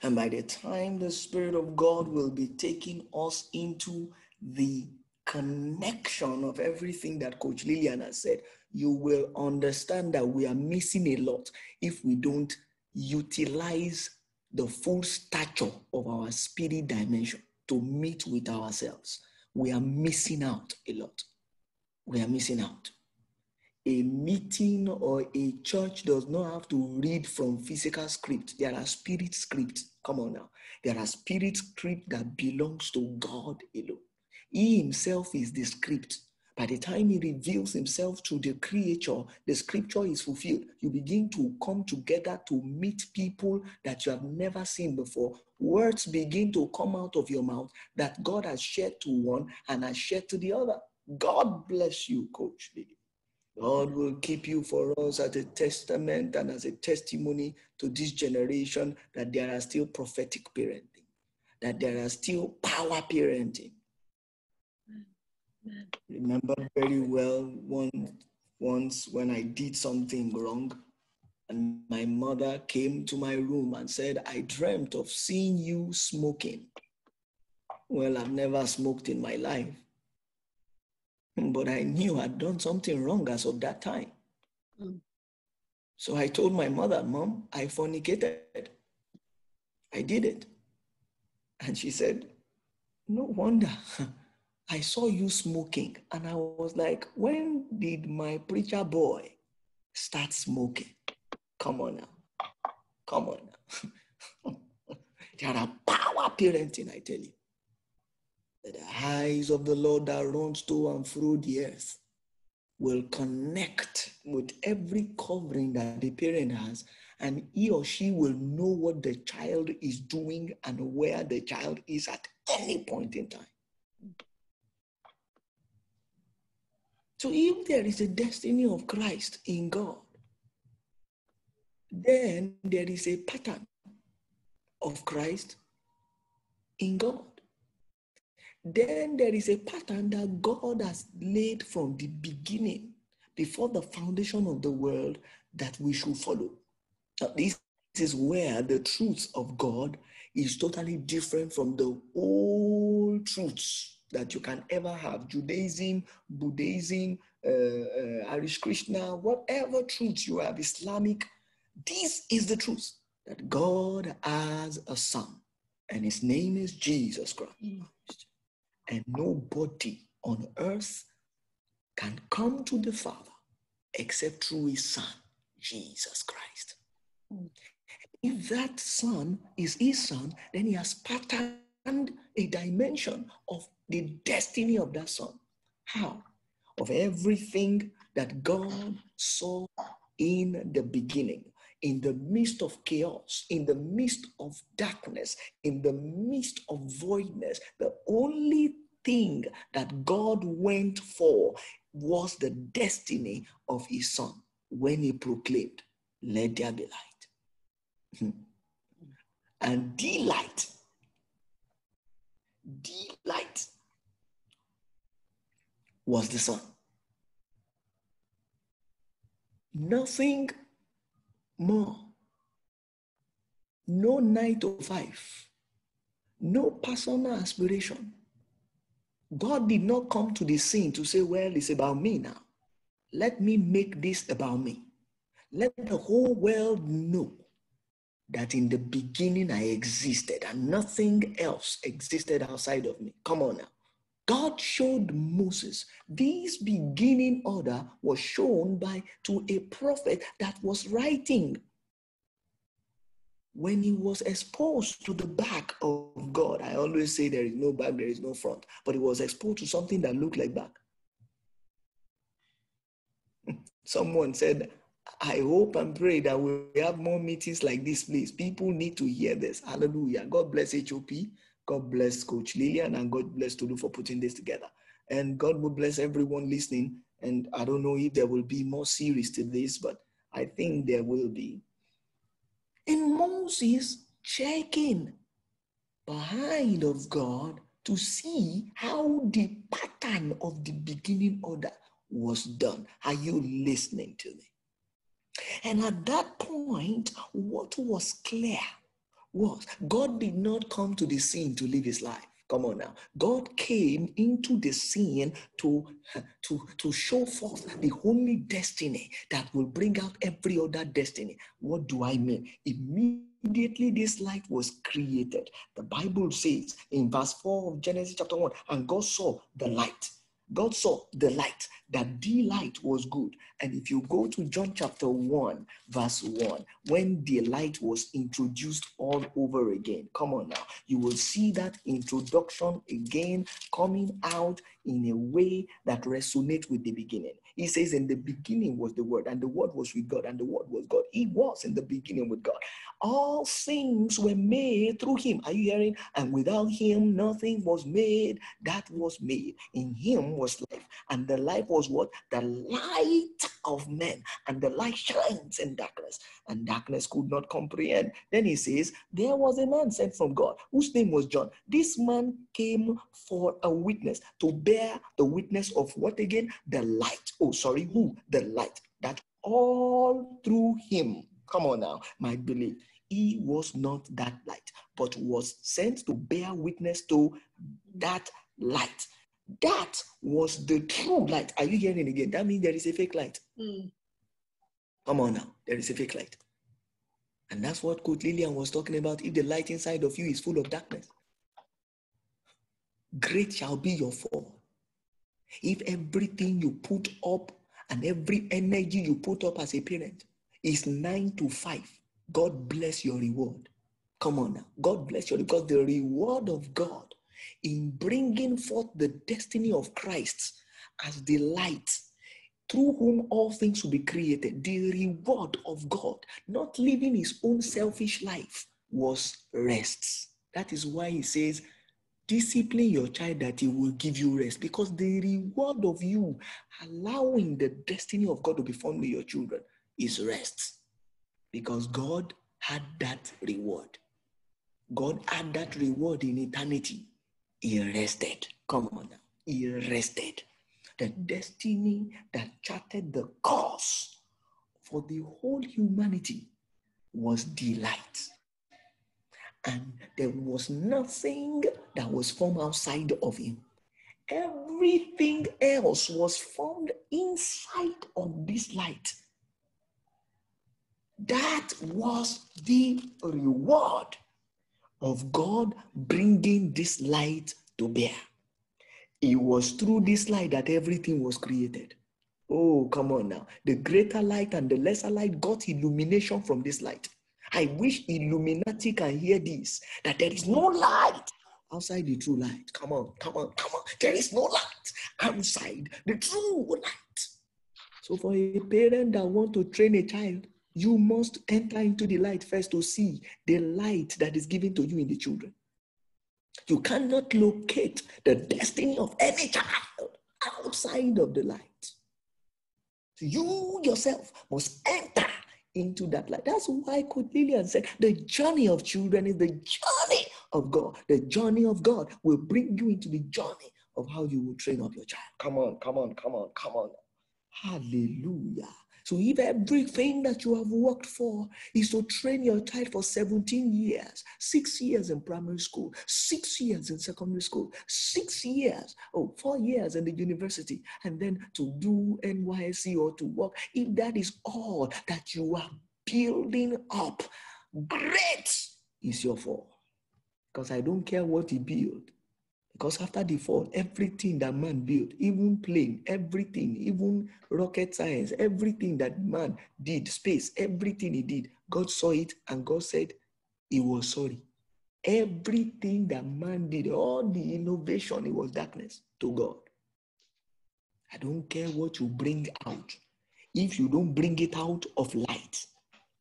And by the time the Spirit of God will be taking us into the connection of everything that Coach Lillian has said, you will understand that we are missing a lot if we don't utilize the full stature of our spirit dimension to meet with ourselves we are missing out a lot. We are missing out. A meeting or a church does not have to read from physical script. There are spirit scripts. Come on now. There are spirit script that belongs to God alone. He himself is the script. By the time he reveals himself to the creature, the scripture is fulfilled. You begin to come together to meet people that you have never seen before. Words begin to come out of your mouth that God has shared to one and has shared to the other. God bless you, Coach Lee. God will keep you for us as a testament and as a testimony to this generation that there are still prophetic parenting, that there are still power parenting, remember very well one, once when I did something wrong, and my mother came to my room and said, I dreamt of seeing you smoking. Well, I've never smoked in my life, but I knew I'd done something wrong as of that time. Mm. So I told my mother, Mom, I fornicated. I did it. And she said, No wonder. [laughs] I saw you smoking. And I was like, when did my preacher boy start smoking? Come on now. Come on now. [laughs] there are power parenting, I tell you. The eyes of the Lord that runs to and through the earth will connect with every covering that the parent has, and he or she will know what the child is doing and where the child is at any point in time. So if there is a destiny of Christ in God, then there is a pattern of Christ in God. Then there is a pattern that God has laid from the beginning, before the foundation of the world, that we should follow. Now, this is where the truth of God is totally different from the old truths that you can ever have Judaism, Buddhism, uh, uh, Irish Krishna, whatever truth you have, Islamic, this is the truth that God has a son, and his name is Jesus Christ. Mm. And nobody on earth can come to the Father except through his son, Jesus Christ. Mm. If that son is his son, then he has patterned a dimension of the destiny of that son. How? Of everything that God saw in the beginning, in the midst of chaos, in the midst of darkness, in the midst of voidness, the only thing that God went for was the destiny of his son when he proclaimed, Let there be light. Hmm. and delight, delight was the Son. Nothing more. No night of five. No personal aspiration. God did not come to the scene to say, Well, it's about me now. Let me make this about me. Let the whole world know that in the beginning I existed and nothing else existed outside of me. Come on now. God showed Moses this beginning order was shown by to a prophet that was writing when he was exposed to the back of God. I always say there is no back, there is no front, but he was exposed to something that looked like back. [laughs] Someone said, I hope and pray that we have more meetings like this, please. People need to hear this. Hallelujah. God bless HOP. God bless Coach Lillian and God bless Tolu for putting this together. And God will bless everyone listening. And I don't know if there will be more series to this, but I think there will be. And Moses checking behind of God to see how the pattern of the beginning order was done. Are you listening to me? And at that point, what was clear was God did not come to the scene to live his life. Come on now. God came into the scene to, to, to show forth the only destiny that will bring out every other destiny. What do I mean? Immediately this light was created. The Bible says in verse 4 of Genesis chapter 1, and God saw the light. God saw the light that the light was good. And if you go to John chapter 1, verse 1, when the light was introduced all over again, come on now, you will see that introduction again coming out in a way that resonates with the beginning. He says, In the beginning was the Word, and the Word was with God, and the Word was God. He was in the beginning with God. All things were made through Him. Are you hearing? And without Him, nothing was made that was made. In Him was life, and the life was what? The light of men, and the light shines in darkness, and darkness could not comprehend. Then He says, There was a man sent from God whose name was John. This man came for a witness to bear the witness of what again? The light oh, sorry, who? The light. That all through him, come on now, might believe. He was not that light, but was sent to bear witness to that light. That was the true light. Are you hearing again? That means there is a fake light. Mm. Come on now, there is a fake light. And that's what Coach Lillian was talking about. If the light inside of you is full of darkness, great shall be your fall. If everything you put up and every energy you put up as a parent is nine to five, God bless your reward. Come on now. God bless you because the reward of God in bringing forth the destiny of Christ as the light through whom all things will be created, the reward of God, not living his own selfish life, was rest. That is why he says, discipline your child that he will give you rest because the reward of you allowing the destiny of God to be formed with your children is rest because God had that reward. God had that reward in eternity. He rested. Come on now. He rested. The destiny that charted the course for the whole humanity was delight and there was nothing that was from outside of him. Everything else was formed inside of this light. That was the reward of God bringing this light to bear. It was through this light that everything was created. Oh, come on now. The greater light and the lesser light got illumination from this light. I wish Illuminati can hear this that there is no light outside the true light. Come on, come on, come on. There is no light outside the true light. So, for a parent that want to train a child, you must enter into the light first to see the light that is given to you in the children. You cannot locate the destiny of any child outside of the light. You yourself must enter into that light. That's why Lillian said the journey of children is the journey of God. The journey of God will bring you into the journey of how you will train up your child. Come on, come on, come on, come on. Hallelujah. So if everything that you have worked for is to train your child for 17 years, six years in primary school, six years in secondary school, six years, or oh, four years in the university, and then to do NYSC or to work, if that is all that you are building up, great is your fall. Because I don't care what he built. Because after the fall, everything that man built, even plane, everything, even rocket science, everything that man did, space, everything he did, God saw it and God said he was sorry. Everything that man did, all the innovation, it was darkness to God. I don't care what you bring out. If you don't bring it out of light,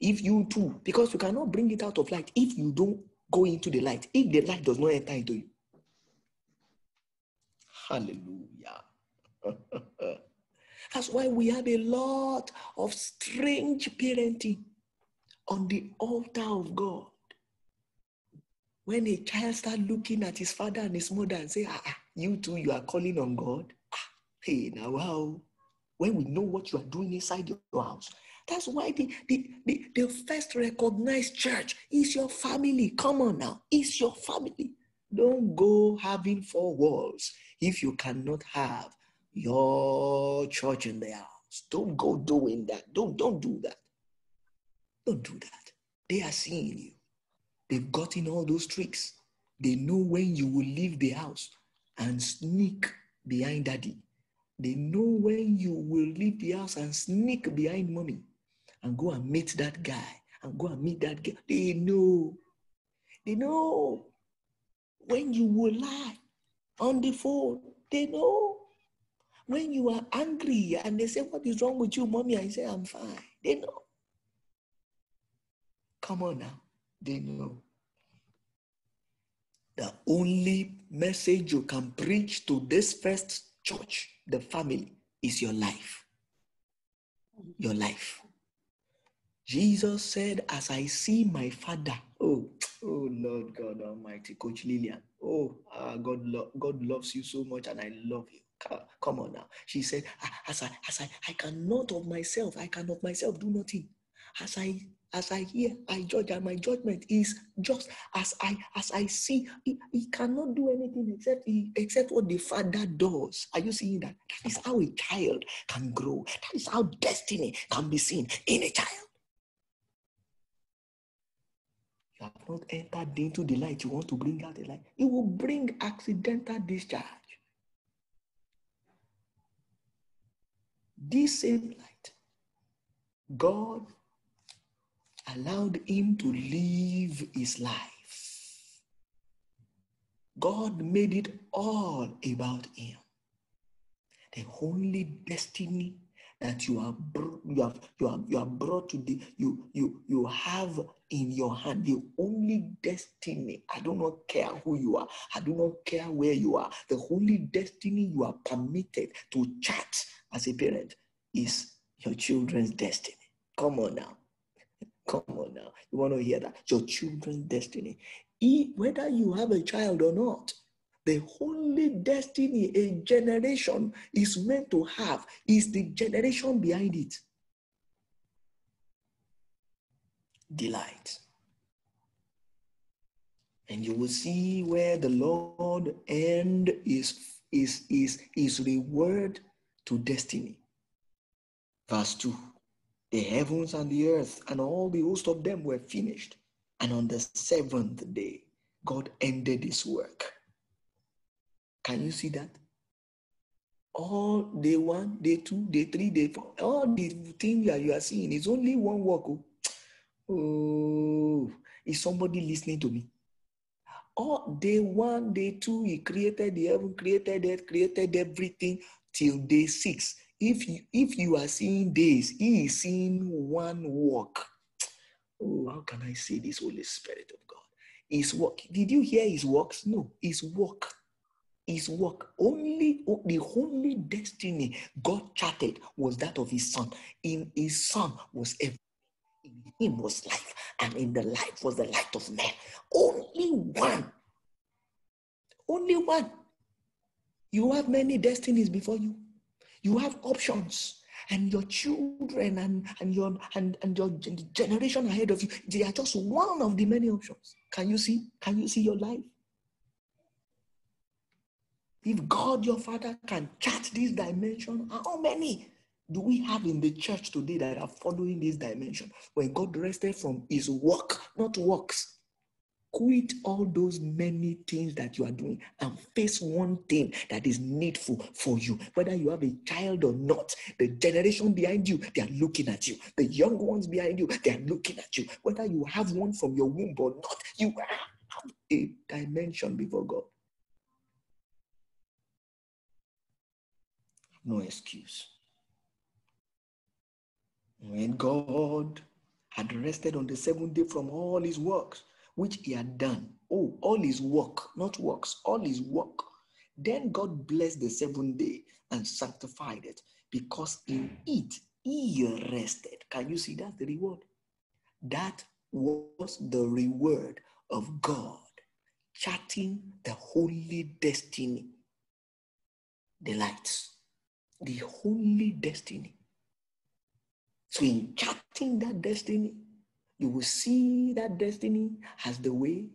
if you too, because you cannot bring it out of light if you don't go into the light, if the light does not enter into you. Hallelujah. [laughs] That's why we have a lot of strange parenting on the altar of God. When a child start looking at his father and his mother and say, ah, ah you too, you are calling on God. Ah, hey, now wow. When we know what you are doing inside your house. That's why the, the, the, the first recognized church is your family. Come on now. It's your family. Don't go having four walls if you cannot have your church in the house. Don't go doing that. Don't, don't do that. Don't do that. They are seeing you. They've gotten all those tricks. They know when you will leave the house and sneak behind daddy. They know when you will leave the house and sneak behind mommy and go and meet that guy and go and meet that girl. They know. They know when you will lie on the phone. They know. When you are angry and they say, What is wrong with you, mommy? I say, I'm fine. They know. Come on now. They know. The only message you can preach to this first church, the family, is your life. Your life. Jesus said, As I see my father, oh, Oh Lord God Almighty, Coach Lillian. Oh, ah, God, lo- God loves you so much, and I love you. Come on now. She said, ah, as I, as I, I cannot of myself, I can of myself do nothing. As I, as I hear, I judge, and my judgment is just as I, as I see. He, he cannot do anything except he, except what the Father does. Are you seeing that? That is how a child can grow. That is how destiny can be seen in a child. You have not entered into the light. You want to bring out the light. It will bring accidental discharge. This same light, God allowed him to live his life. God made it all about him. The only destiny that you are you have you have you are brought to the you you you have in your hand the only destiny. I do not care who you are. I do not care where you are. The only destiny you are permitted to chat as a parent is your children's destiny. Come on now. Come on now. You want to hear that? Your children's destiny. Whether you have a child or not the only destiny a generation is meant to have is the generation behind it. Delight. And you will see where the Lord end is, is, is, is reward to destiny. Verse 2 The heavens and the earth and all the host of them were finished. And on the seventh day, God ended his work. Can you see that? All day one, day two, day three, day four, all the things that you are seeing is only one work. Oh, oh is somebody listening to me? All day one, day two, he created the heaven, created earth, created everything till day six. If you, if you are seeing days, he is seeing one work. Oh, how can I say this, Holy Spirit of God? His work. Did you hear his works? No, his work. His work. Only the only destiny God charted was that of his son. In his son was everything. In him was life, and in the life was the light of man. Only one. Only one. You have many destinies before you. You have options. And your children and, and your and, and your generation ahead of you, they are just one of the many options. Can you see? Can you see your life? If God your Father can chart this dimension, how many do we have in the church today that are following this dimension? When God rested from his work, not works. Quit all those many things that you are doing and face one thing that is needful for you. Whether you have a child or not, the generation behind you, they are looking at you. The young ones behind you, they are looking at you. Whether you have one from your womb or not, you have a dimension before God. No excuse. When God had rested on the seventh day from all his works, which he had done. Oh, all his work, not works, all his work. Then God blessed the seventh day and sanctified it because in it he rested. Can you see that's The reward. That was the reward of God charting the holy destiny, the lights, the holy destiny. So, in charting that destiny, you will see that destiny as the way.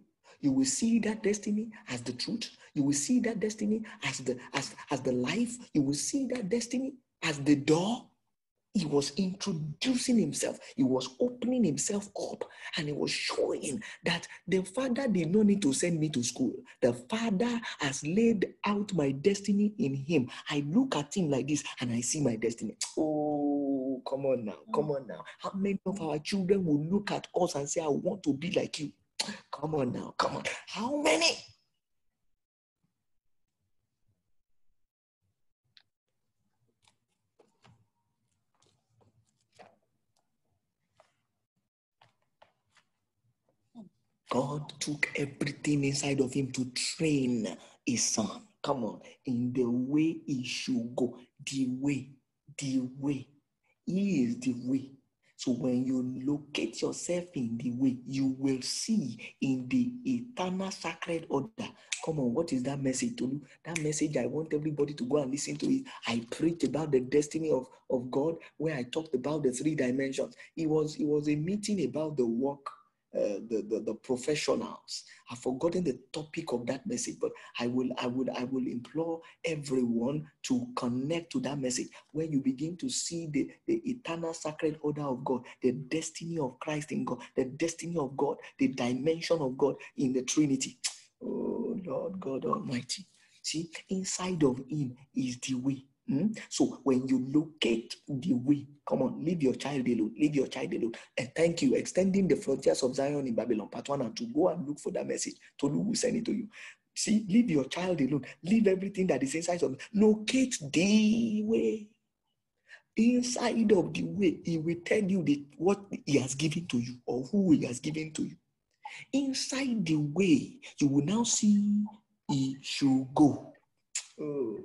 You will see that destiny as the truth. You will see that destiny as the as, as the life. You will see that destiny as the door. He was introducing himself. He was opening himself up and he was showing that the Father did not need to send me to school. The Father has laid out my destiny in him. I look at him like this and I see my destiny. Oh, come on now. Come on now. How many of our children will look at us and say, I want to be like you? Come on now. Come on. How many? God took everything inside of him to train his son. Come on, in the way he should go, the way, the way. He is the way. So when you locate yourself in the way, you will see in the eternal sacred order. Come on, what is that message to you? That message I want everybody to go and listen to it. I preached about the destiny of, of God, where I talked about the three dimensions. It was, it was a meeting about the work uh, the, the, the professionals. I've forgotten the topic of that message, but I will I will I will implore everyone to connect to that message when you begin to see the, the eternal sacred order of God, the destiny of Christ in God, the destiny of God, the dimension of God in the Trinity. Oh Lord God Almighty. See, inside of him is the way. Hmm? So when you locate the way, come on, leave your child alone, leave your child alone. And thank you, extending the frontiers of Zion in Babylon, part one, and to go and look for that message. Tolu will send it to you. See, leave your child alone, leave everything that is inside of you. Locate the way. Inside of the way, he will tell you the, what he has given to you or who he has given to you. Inside the way, you will now see he should go. Oh.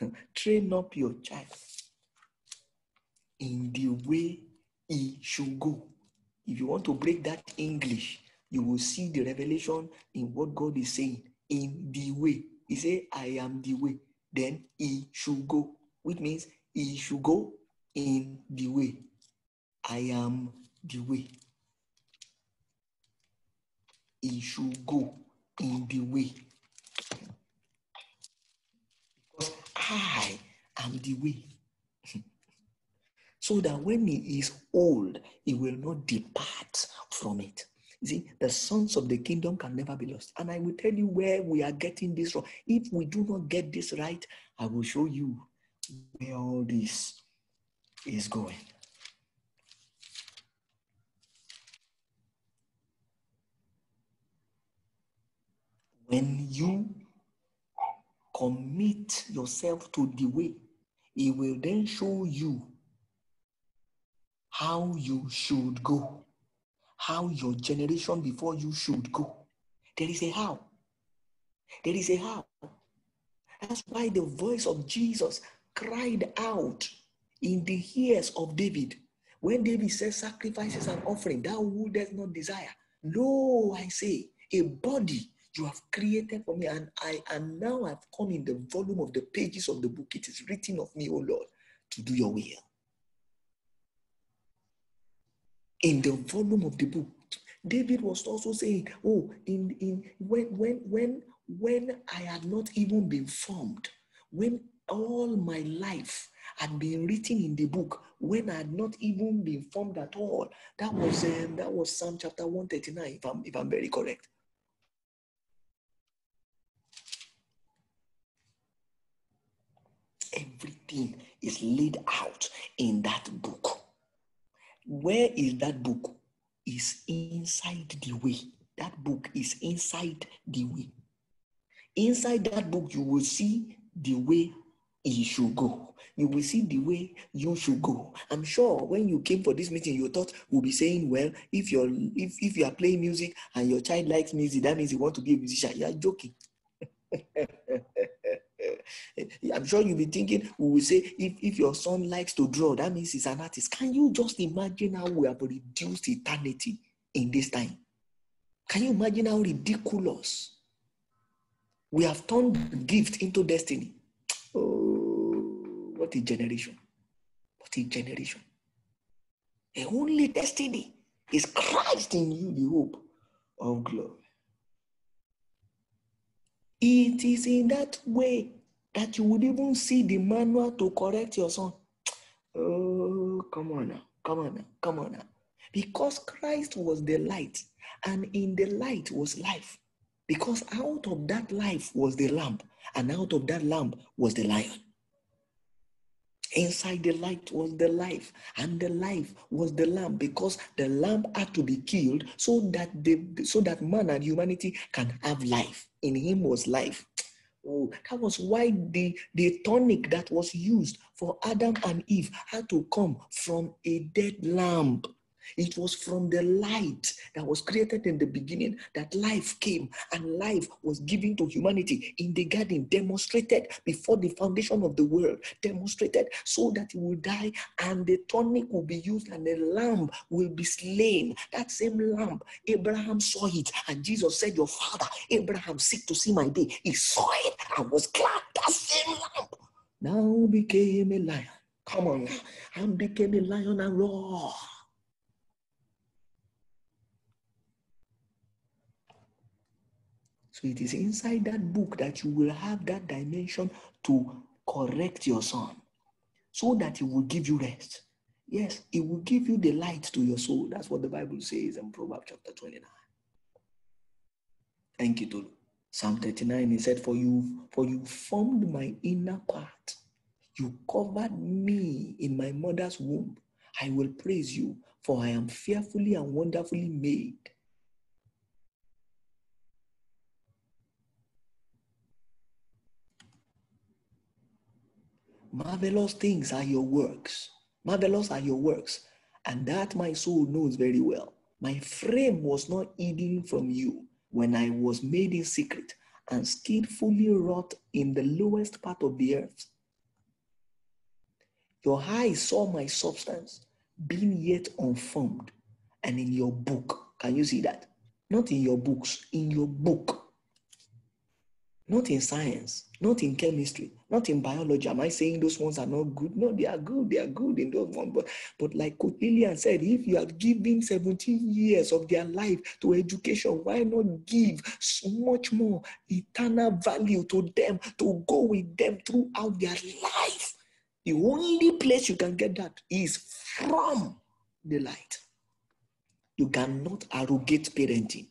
[laughs] Train up your child in the way he should go. If you want to break that English, you will see the revelation in what God is saying in the way. He say, I am the way. Then he should go, which means he should go in the way. I am the way. He should go in the way. I am the way. so that when he is old, he will not depart from it. See, the sons of the kingdom can never be lost. And I will tell you where we are getting this wrong. If we do not get this right, I will show you where all this is going. When you commit yourself to the way, it will then show you how you should go, how your generation before you should go. There is a how. There is a how. That's why the voice of Jesus cried out in the ears of David. When David says, Sacrifices and offering, thou wouldest not desire. Lo, I say, a body you have created for me, and I am now I've come in the volume of the pages of the book. It is written of me, O Lord, to do your will. In the volume of the book, David was also saying, Oh, in, in when when when when I had not even been formed, when all my life had been written in the book, when I had not even been formed at all. That was um, that was Psalm chapter 139, if I'm if I'm very correct. Everything is laid out in that book. Where is that book? Is inside the way. That book is inside the way. Inside that book, you will see the way you should go. You will see the way you should go. I'm sure when you came for this meeting, you thought we'll be saying, well, if you're if, if you are playing music and your child likes music, that means you want to be a musician. You are joking. [laughs] Eh, I'm sure you'll be thinking, we will say, if, if your son likes to draw, that means he's an artist. Can you just imagine how we have reduced eternity in this time? Can you imagine how ridiculous we have turned gift into destiny? Oh, what a generation! What a generation! The only destiny is Christ in you, the hope of glory. It is in that way that you would even see the manual to correct your son. Oh, come on now, come on now, come on now. Because Christ was the light, and in the light was life. Because out of that life was the lamp, and out of that lamp was the lion. Inside the light was the life, and the life was the lamb, because the lamb had to be killed so that the so that man and humanity can have life. In him was life. Oh, that was why the, the tonic that was used for Adam and Eve had to come from a dead lamb. It was from the light that was created in the beginning that life came and life was given to humanity in the garden, demonstrated before the foundation of the world, demonstrated so that it will die and the tonic will be used and the lamb will be slain. That same lamb, Abraham saw it and Jesus said, Your father, Abraham, seek to see my day. He saw it and was glad. That same lamb now became a lion. Come on and became a lion and roar. So it is inside that book that you will have that dimension to correct your son so that it will give you rest. Yes, it will give you the light to your soul. That's what the Bible says in Proverbs chapter 29. Thank you, Tolu. Psalm 39, he said, For you, for you formed my inner part. You covered me in my mother's womb. I will praise you, for I am fearfully and wonderfully made. Marvelous things are your works. Marvelous are your works. And that my soul knows very well. My frame was not hidden from you when I was made in secret and skillfully wrought in the lowest part of the earth. Your eyes saw my substance being yet unformed and in your book. Can you see that? Not in your books, in your book. Not in science, not in chemistry, not in biology. Am I saying those ones are not good? No, they are good. They are good in those ones. But, but like Lillian said, if you are giving 17 years of their life to education, why not give so much more eternal value to them to go with them throughout their life? The only place you can get that is from the light. You cannot arrogate parenting.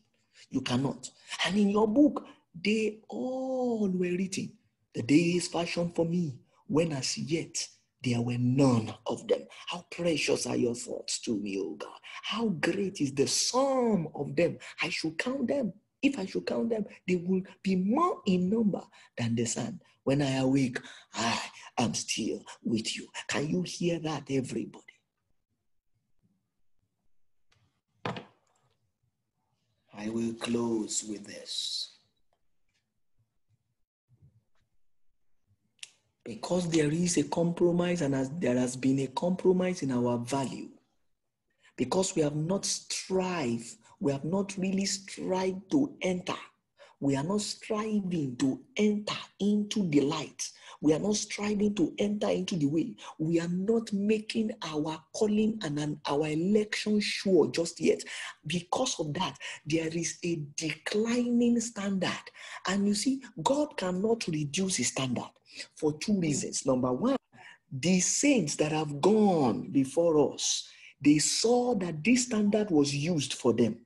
You cannot. And in your book, they all were written. The days fashioned for me, when as yet there were none of them. How precious are your thoughts to me, O God. How great is the sum of them. I should count them. If I should count them, they will be more in number than the sun. When I awake, I am still with you. Can you hear that, everybody? I will close with this. Because there is a compromise and as there has been a compromise in our value, because we have not strived, we have not really strived to enter we are not striving to enter into the light. We are not striving to enter into the way. We are not making our calling and our election sure just yet. Because of that, there is a declining standard. And you see, God cannot reduce his standard for two reasons. Number one, the saints that have gone before us, they saw that this standard was used for them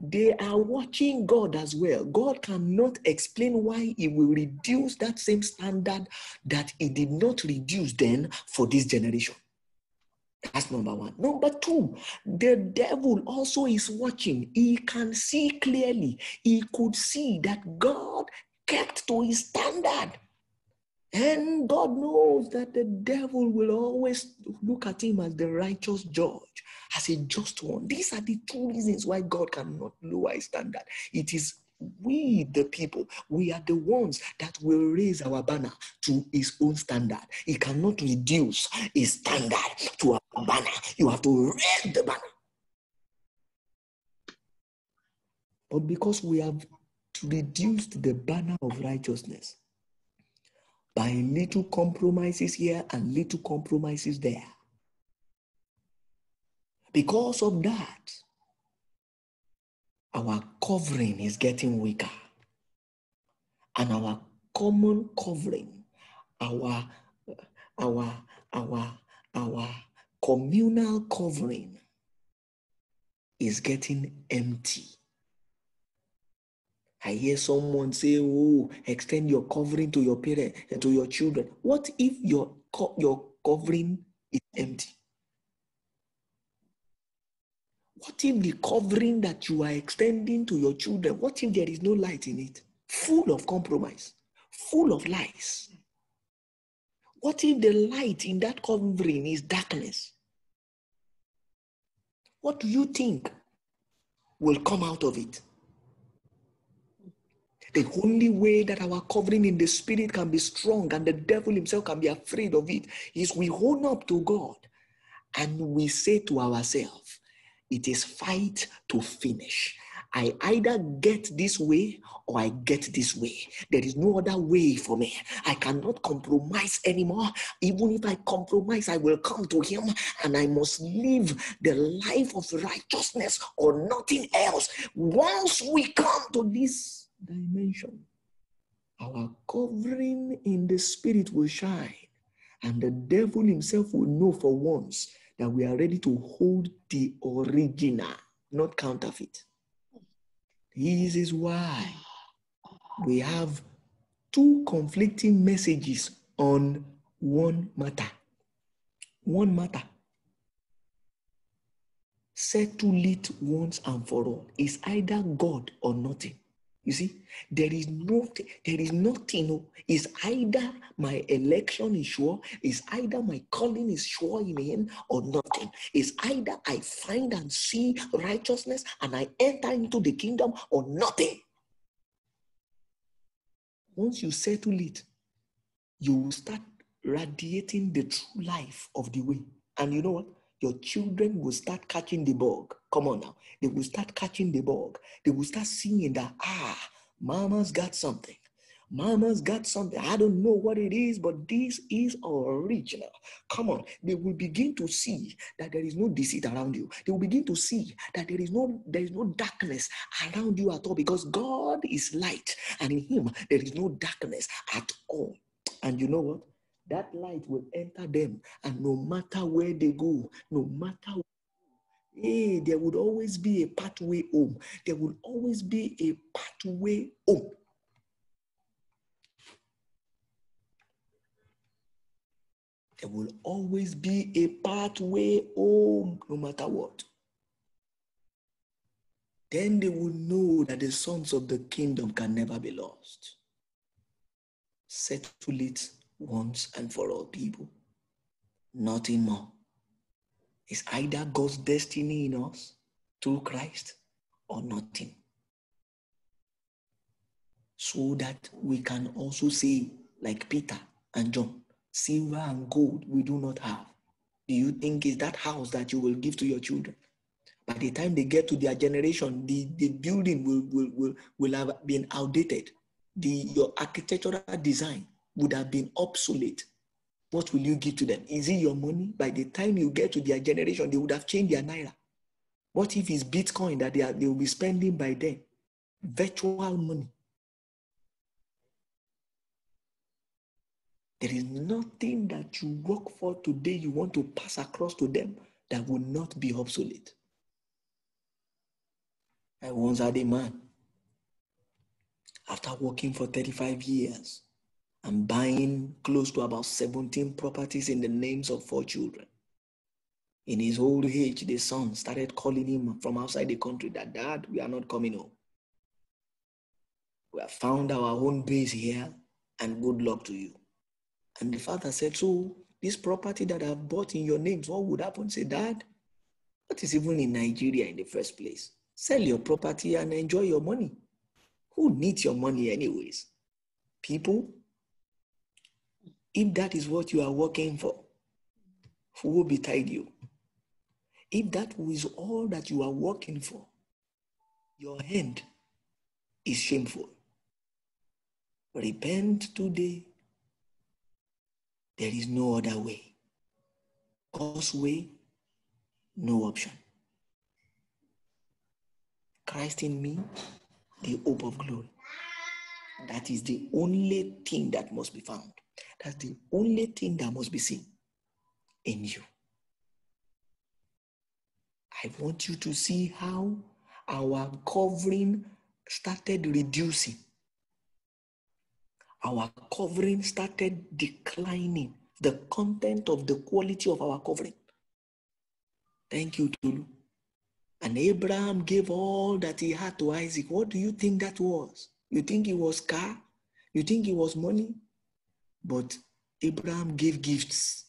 they are watching God as well. God cannot explain why He will reduce that same standard that He did not reduce then for this generation. That's number one. Number two, the devil also is watching. He can see clearly. He could see that God kept to his standard. And God knows that the devil will always look at him as the righteous judge as a just one. These are the two reasons why God cannot lower his standard. It is we, the people, we are the ones that will raise our banner to his own standard. He cannot reduce his standard to a banner. You have to raise the banner. But because we have reduced the banner of righteousness by little compromises here and little compromises there, because of that, our covering is getting weaker. And our common covering, our, our, our, our communal covering is getting empty. I hear someone say, "Oh, extend your covering to your parents and eh, to your children." What if your your covering is empty? What if the covering that you are extending to your children, what if there is no light in it? Full of compromise, full of lies. What if the light in that covering is darkness? What do you think will come out of it? The only way that our covering in the spirit can be strong and the devil himself can be afraid of it is we hold up to God and we say to ourselves, it is fight to finish. I either get this way or I get this way. There is no other way for me. I cannot compromise anymore. Even if I compromise, I will come to Him and I must live the life of righteousness or nothing else. Once we come to this dimension, our covering in the spirit will shine, and the devil himself will know for once that we are ready to hold the original, not counterfeit. This is why we have two conflicting messages on one matter. One matter. Settle it once and for all. It's either God or nothing. You see, there is nothing, there is nothing. It's either my election is sure, it's either my calling is sure in him or nothing. It's either I find and see righteousness and I enter into the kingdom or nothing. Once you settle it, you will start radiating the true life of the way. And you know what? Your children will start catching the bug. Come on now. They will start catching the bug. They will start seeing that, ah, mama's got something. Mama's got something. I don't know what it is, but this is original. Come on. They will begin to see that there is no deceit around you. They will begin to see that there is no there is no darkness around you at all because God is light and in him there is no darkness at all. And you know what? That light will enter them and no matter where they go, no matter Hey, there would always be a pathway home. There will always be a pathway home. There will always be a pathway home, no matter what. Then they will know that the sons of the kingdom can never be lost. Settle it once and for all, people. Nothing more. It's either God's destiny in us through Christ or nothing. So that we can also say, like Peter and John, silver and gold we do not have. Do you think is that house that you will give to your children? By the time they get to their generation, the, the building will, will, will, will have been outdated. The, your architectural design would have been obsolete. What will you give to them? Is it your money? By the time you get to their generation, they would have changed their naira. What if it's Bitcoin that they, are, they will be spending by then? Virtual money. There is nothing that you work for today you want to pass across to them that will not be obsolete. I once had a man, after working for 35 years and buying close to about 17 properties in the names of four children. In his old age, the son started calling him from outside the country that, Dad, we are not coming home. We have found our own base here, and good luck to you. And the father said, So, this property that I've bought in your names, what would happen? Say, Dad, what is even in Nigeria in the first place? Sell your property and enjoy your money. Who needs your money, anyways? People? If that is what you are working for, who will betide you? If that is all that you are working for, your hand is shameful. Repent today there is no other way. God's way, no option. Christ in me, the hope of glory. That is the only thing that must be found. That's the only thing that must be seen in you. I want you to see how our covering started reducing our covering started declining. The content of the quality of our covering. Thank you, Tolu. And Abraham gave all that he had to Isaac. What do you think that was? You think it was car? You think it was money? But Abraham gave gifts.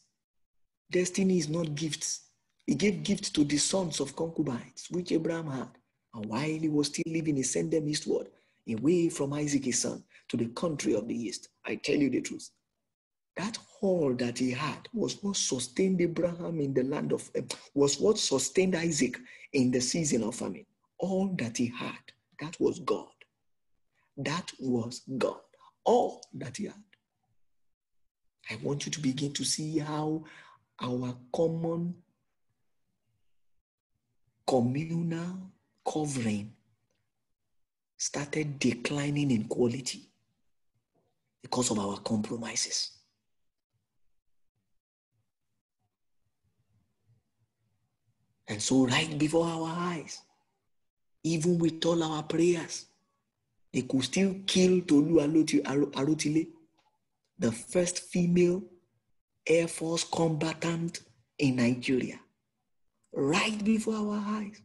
Destiny is not gifts. He gave gifts to the sons of concubines, which Abraham had. And while he was still living, he sent them eastward, away from Isaac, his son to the country of the east. I tell you the truth. That hall that he had was what sustained Abraham in the land of, uh, was what sustained Isaac in the season of famine. All that he had, that was God. That was God. All that he had. I want you to begin to see how our common communal covering started declining in quality because of our compromises. And so, right before our eyes, even with all our prayers, they could still kill Tolu Arotile, the first female Air Force combatant in Nigeria. Right before our eyes,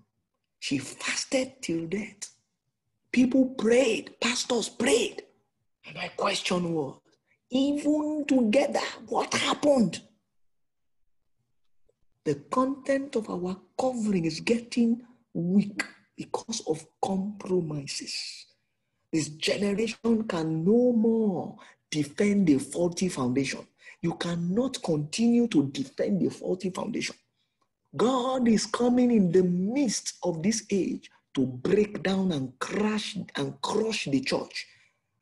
she fasted till death. People prayed, pastors prayed. And my question was even together, what happened? The content of our covering is getting weak because of compromises. This generation can no more defend the faulty foundation. You cannot continue to defend the faulty foundation. God is coming in the midst of this age to break down and crash and crush the church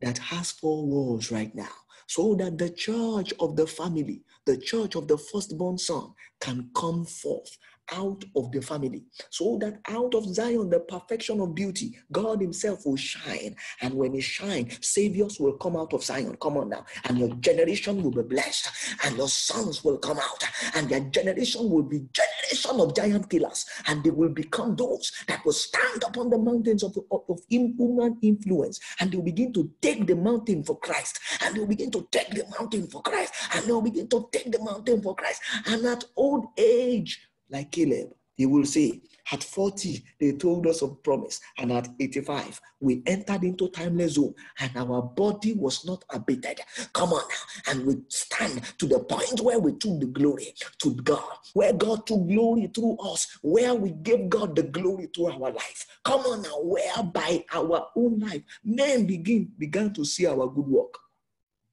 that has four walls right now, so that the church of the family, the church of the firstborn son, can come forth out of the family, so that out of Zion, the perfection of beauty, God Himself will shine. And when He shines, saviors will come out of Zion. Come on now. And your generation will be blessed, and your sons will come out, and their generation will be generation of giant killers, and they will become those that will stand upon the mountains of, of, of human influence, and they'll begin to take the mountain for Christ, and they'll begin to take the mountain for Christ, and they'll begin to take the mountain for Christ. And at old age, like Caleb, he will say, at 40, they told us of promise, and at 85, we entered into timeless zone, and our body was not abated. Come on now, and we stand to the point where we took the glory to God, where God took glory through us, where we gave God the glory through our life. Come on now, where by our own life, men begin began to see our good work.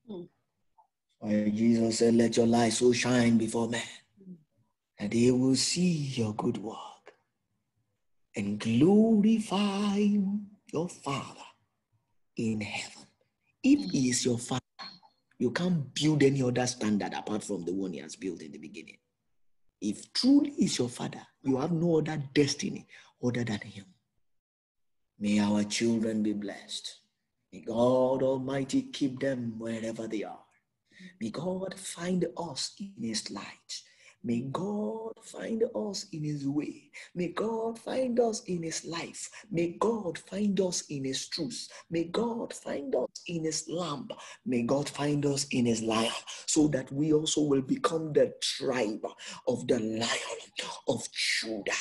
Mm. Jesus said, Let your light so shine before men and they will see your good work and glorify your Father in heaven. If He is your Father, you can't build any other standard apart from the one He has built in the beginning. If truly is your Father, you have no other destiny other than Him. May our children be blessed. May God Almighty keep them wherever they are. May God find us in His light. May God find us in His way. May God find us in His life. May God find us in His truth. May God find us in His lamb. May God find us in His lion, so that we also will become the tribe of the lion of Judah.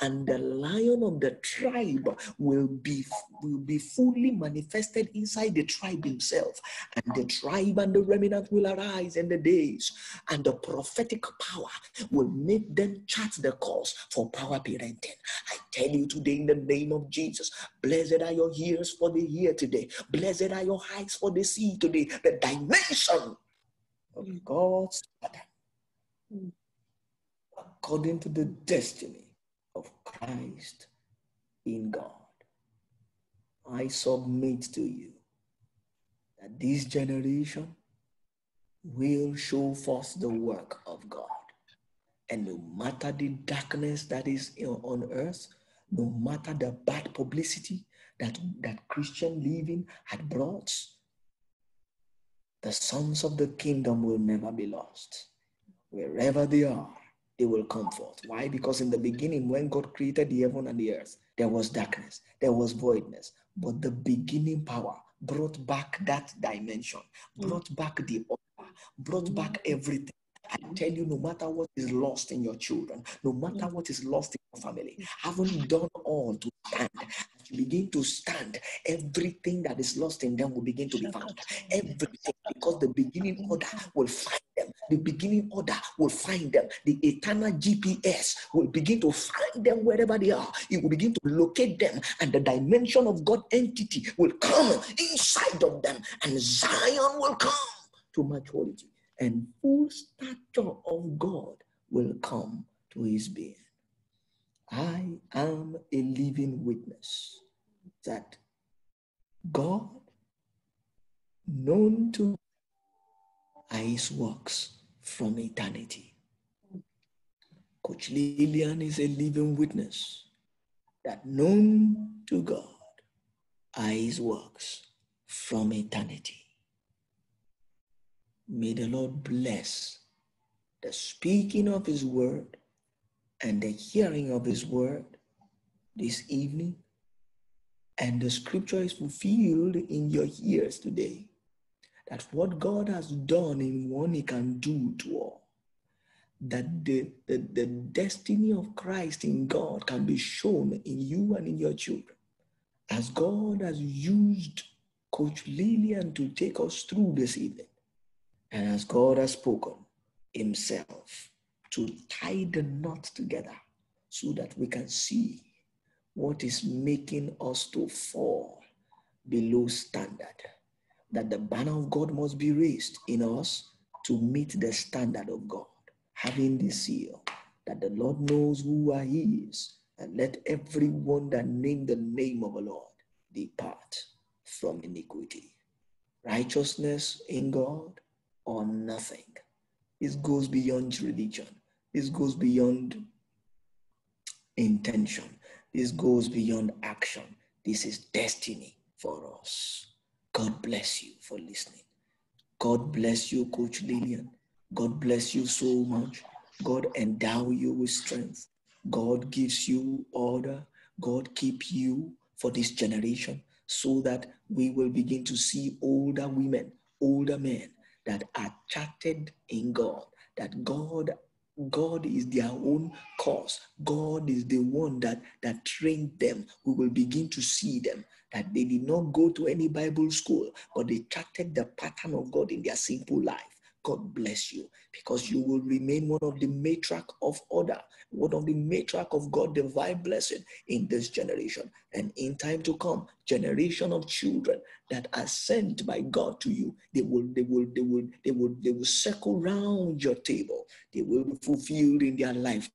And the lion of the tribe will be, will be fully manifested inside the tribe himself. And the tribe and the remnant will arise in the days, and the prophetic power will make them chart the course for power parenting. I tell you today in the name of Jesus, blessed are your ears for the hear today. Blessed are your eyes for the see today. The dimension of God's pattern according to the destiny of Christ in God. I submit to you that this generation will show forth the work of God. And no matter the darkness that is on earth, no matter the bad publicity that, that Christian living had brought, the sons of the kingdom will never be lost. Wherever they are, they will come forth. Why? Because in the beginning, when God created the heaven and the earth, there was darkness, there was voidness, but the beginning power brought back that dimension, brought back the order, brought back mm. everything I tell you, no matter what is lost in your children, no matter what is lost in your family, haven't done all to stand. As you begin to stand, everything that is lost in them will begin to be found. Everything, because the beginning order will find them. The beginning order will find them. The eternal GPS will begin to find them wherever they are. It will begin to locate them, and the dimension of God entity will come inside of them, and Zion will come to maturity and full stature of God will come to his being. I am a living witness that God, known to his works from eternity. Coach Lillian is a living witness that known to God are his works from eternity. May the Lord bless the speaking of his word and the hearing of his word this evening. And the scripture is fulfilled in your ears today. That what God has done in one, he can do to all. That the, the, the destiny of Christ in God can be shown in you and in your children. As God has used Coach Lillian to take us through this evening and as God has spoken Himself to tie the knot together so that we can see what is making us to fall below standard. That the banner of God must be raised in us to meet the standard of God, having the seal that the Lord knows who He is, and let everyone that name the name of the Lord depart from iniquity. righteousness in God or nothing. This goes beyond religion. This goes beyond intention. This goes beyond action. This is destiny for us. God bless you for listening. God bless you, Coach Lillian. God bless you so much. God endow you with strength. God gives you order. God keep you for this generation so that we will begin to see older women, older men that are charted in God, that God God is their own cause. God is the one that, that trained them. We will begin to see them that they did not go to any Bible school, but they charted the pattern of God in their simple life. God bless you because you will remain one of the matriarch of order, one of the matriarch of God, divine blessing in this generation. And in time to come, generation of children that are sent by God to you, they will, they will, they will, they will, they will circle around your table. They will be fulfilled in their lifetime.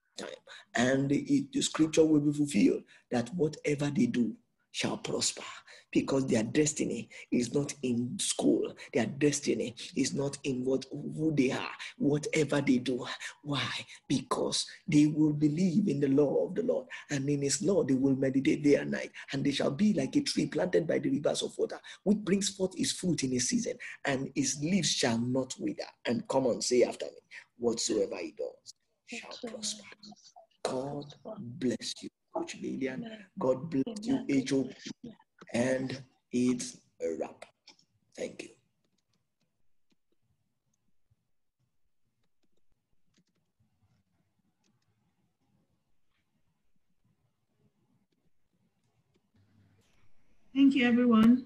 And the scripture will be fulfilled that whatever they do shall prosper because their destiny is not in school. Their destiny is not in what who they are, whatever they do. Why? Because they will believe in the law of the Lord, and in His law they will meditate day and night, and they shall be like a tree planted by the rivers of water, which brings forth its fruit in a season, and its leaves shall not wither. And come on, say after me, whatsoever he does shall prosper. God bless you, Coach Lillian. God bless you, H.O. And it's a wrap. Thank you. Thank you, everyone.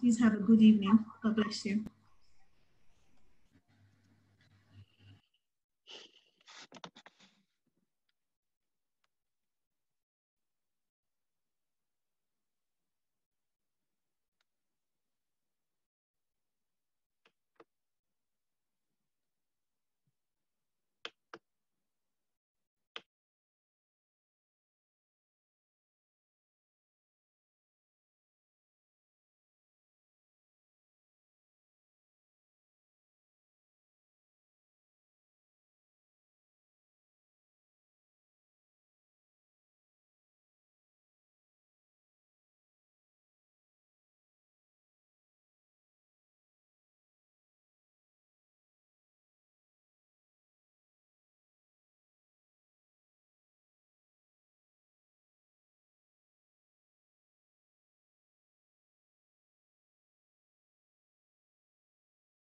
Please have a good evening. God bless you.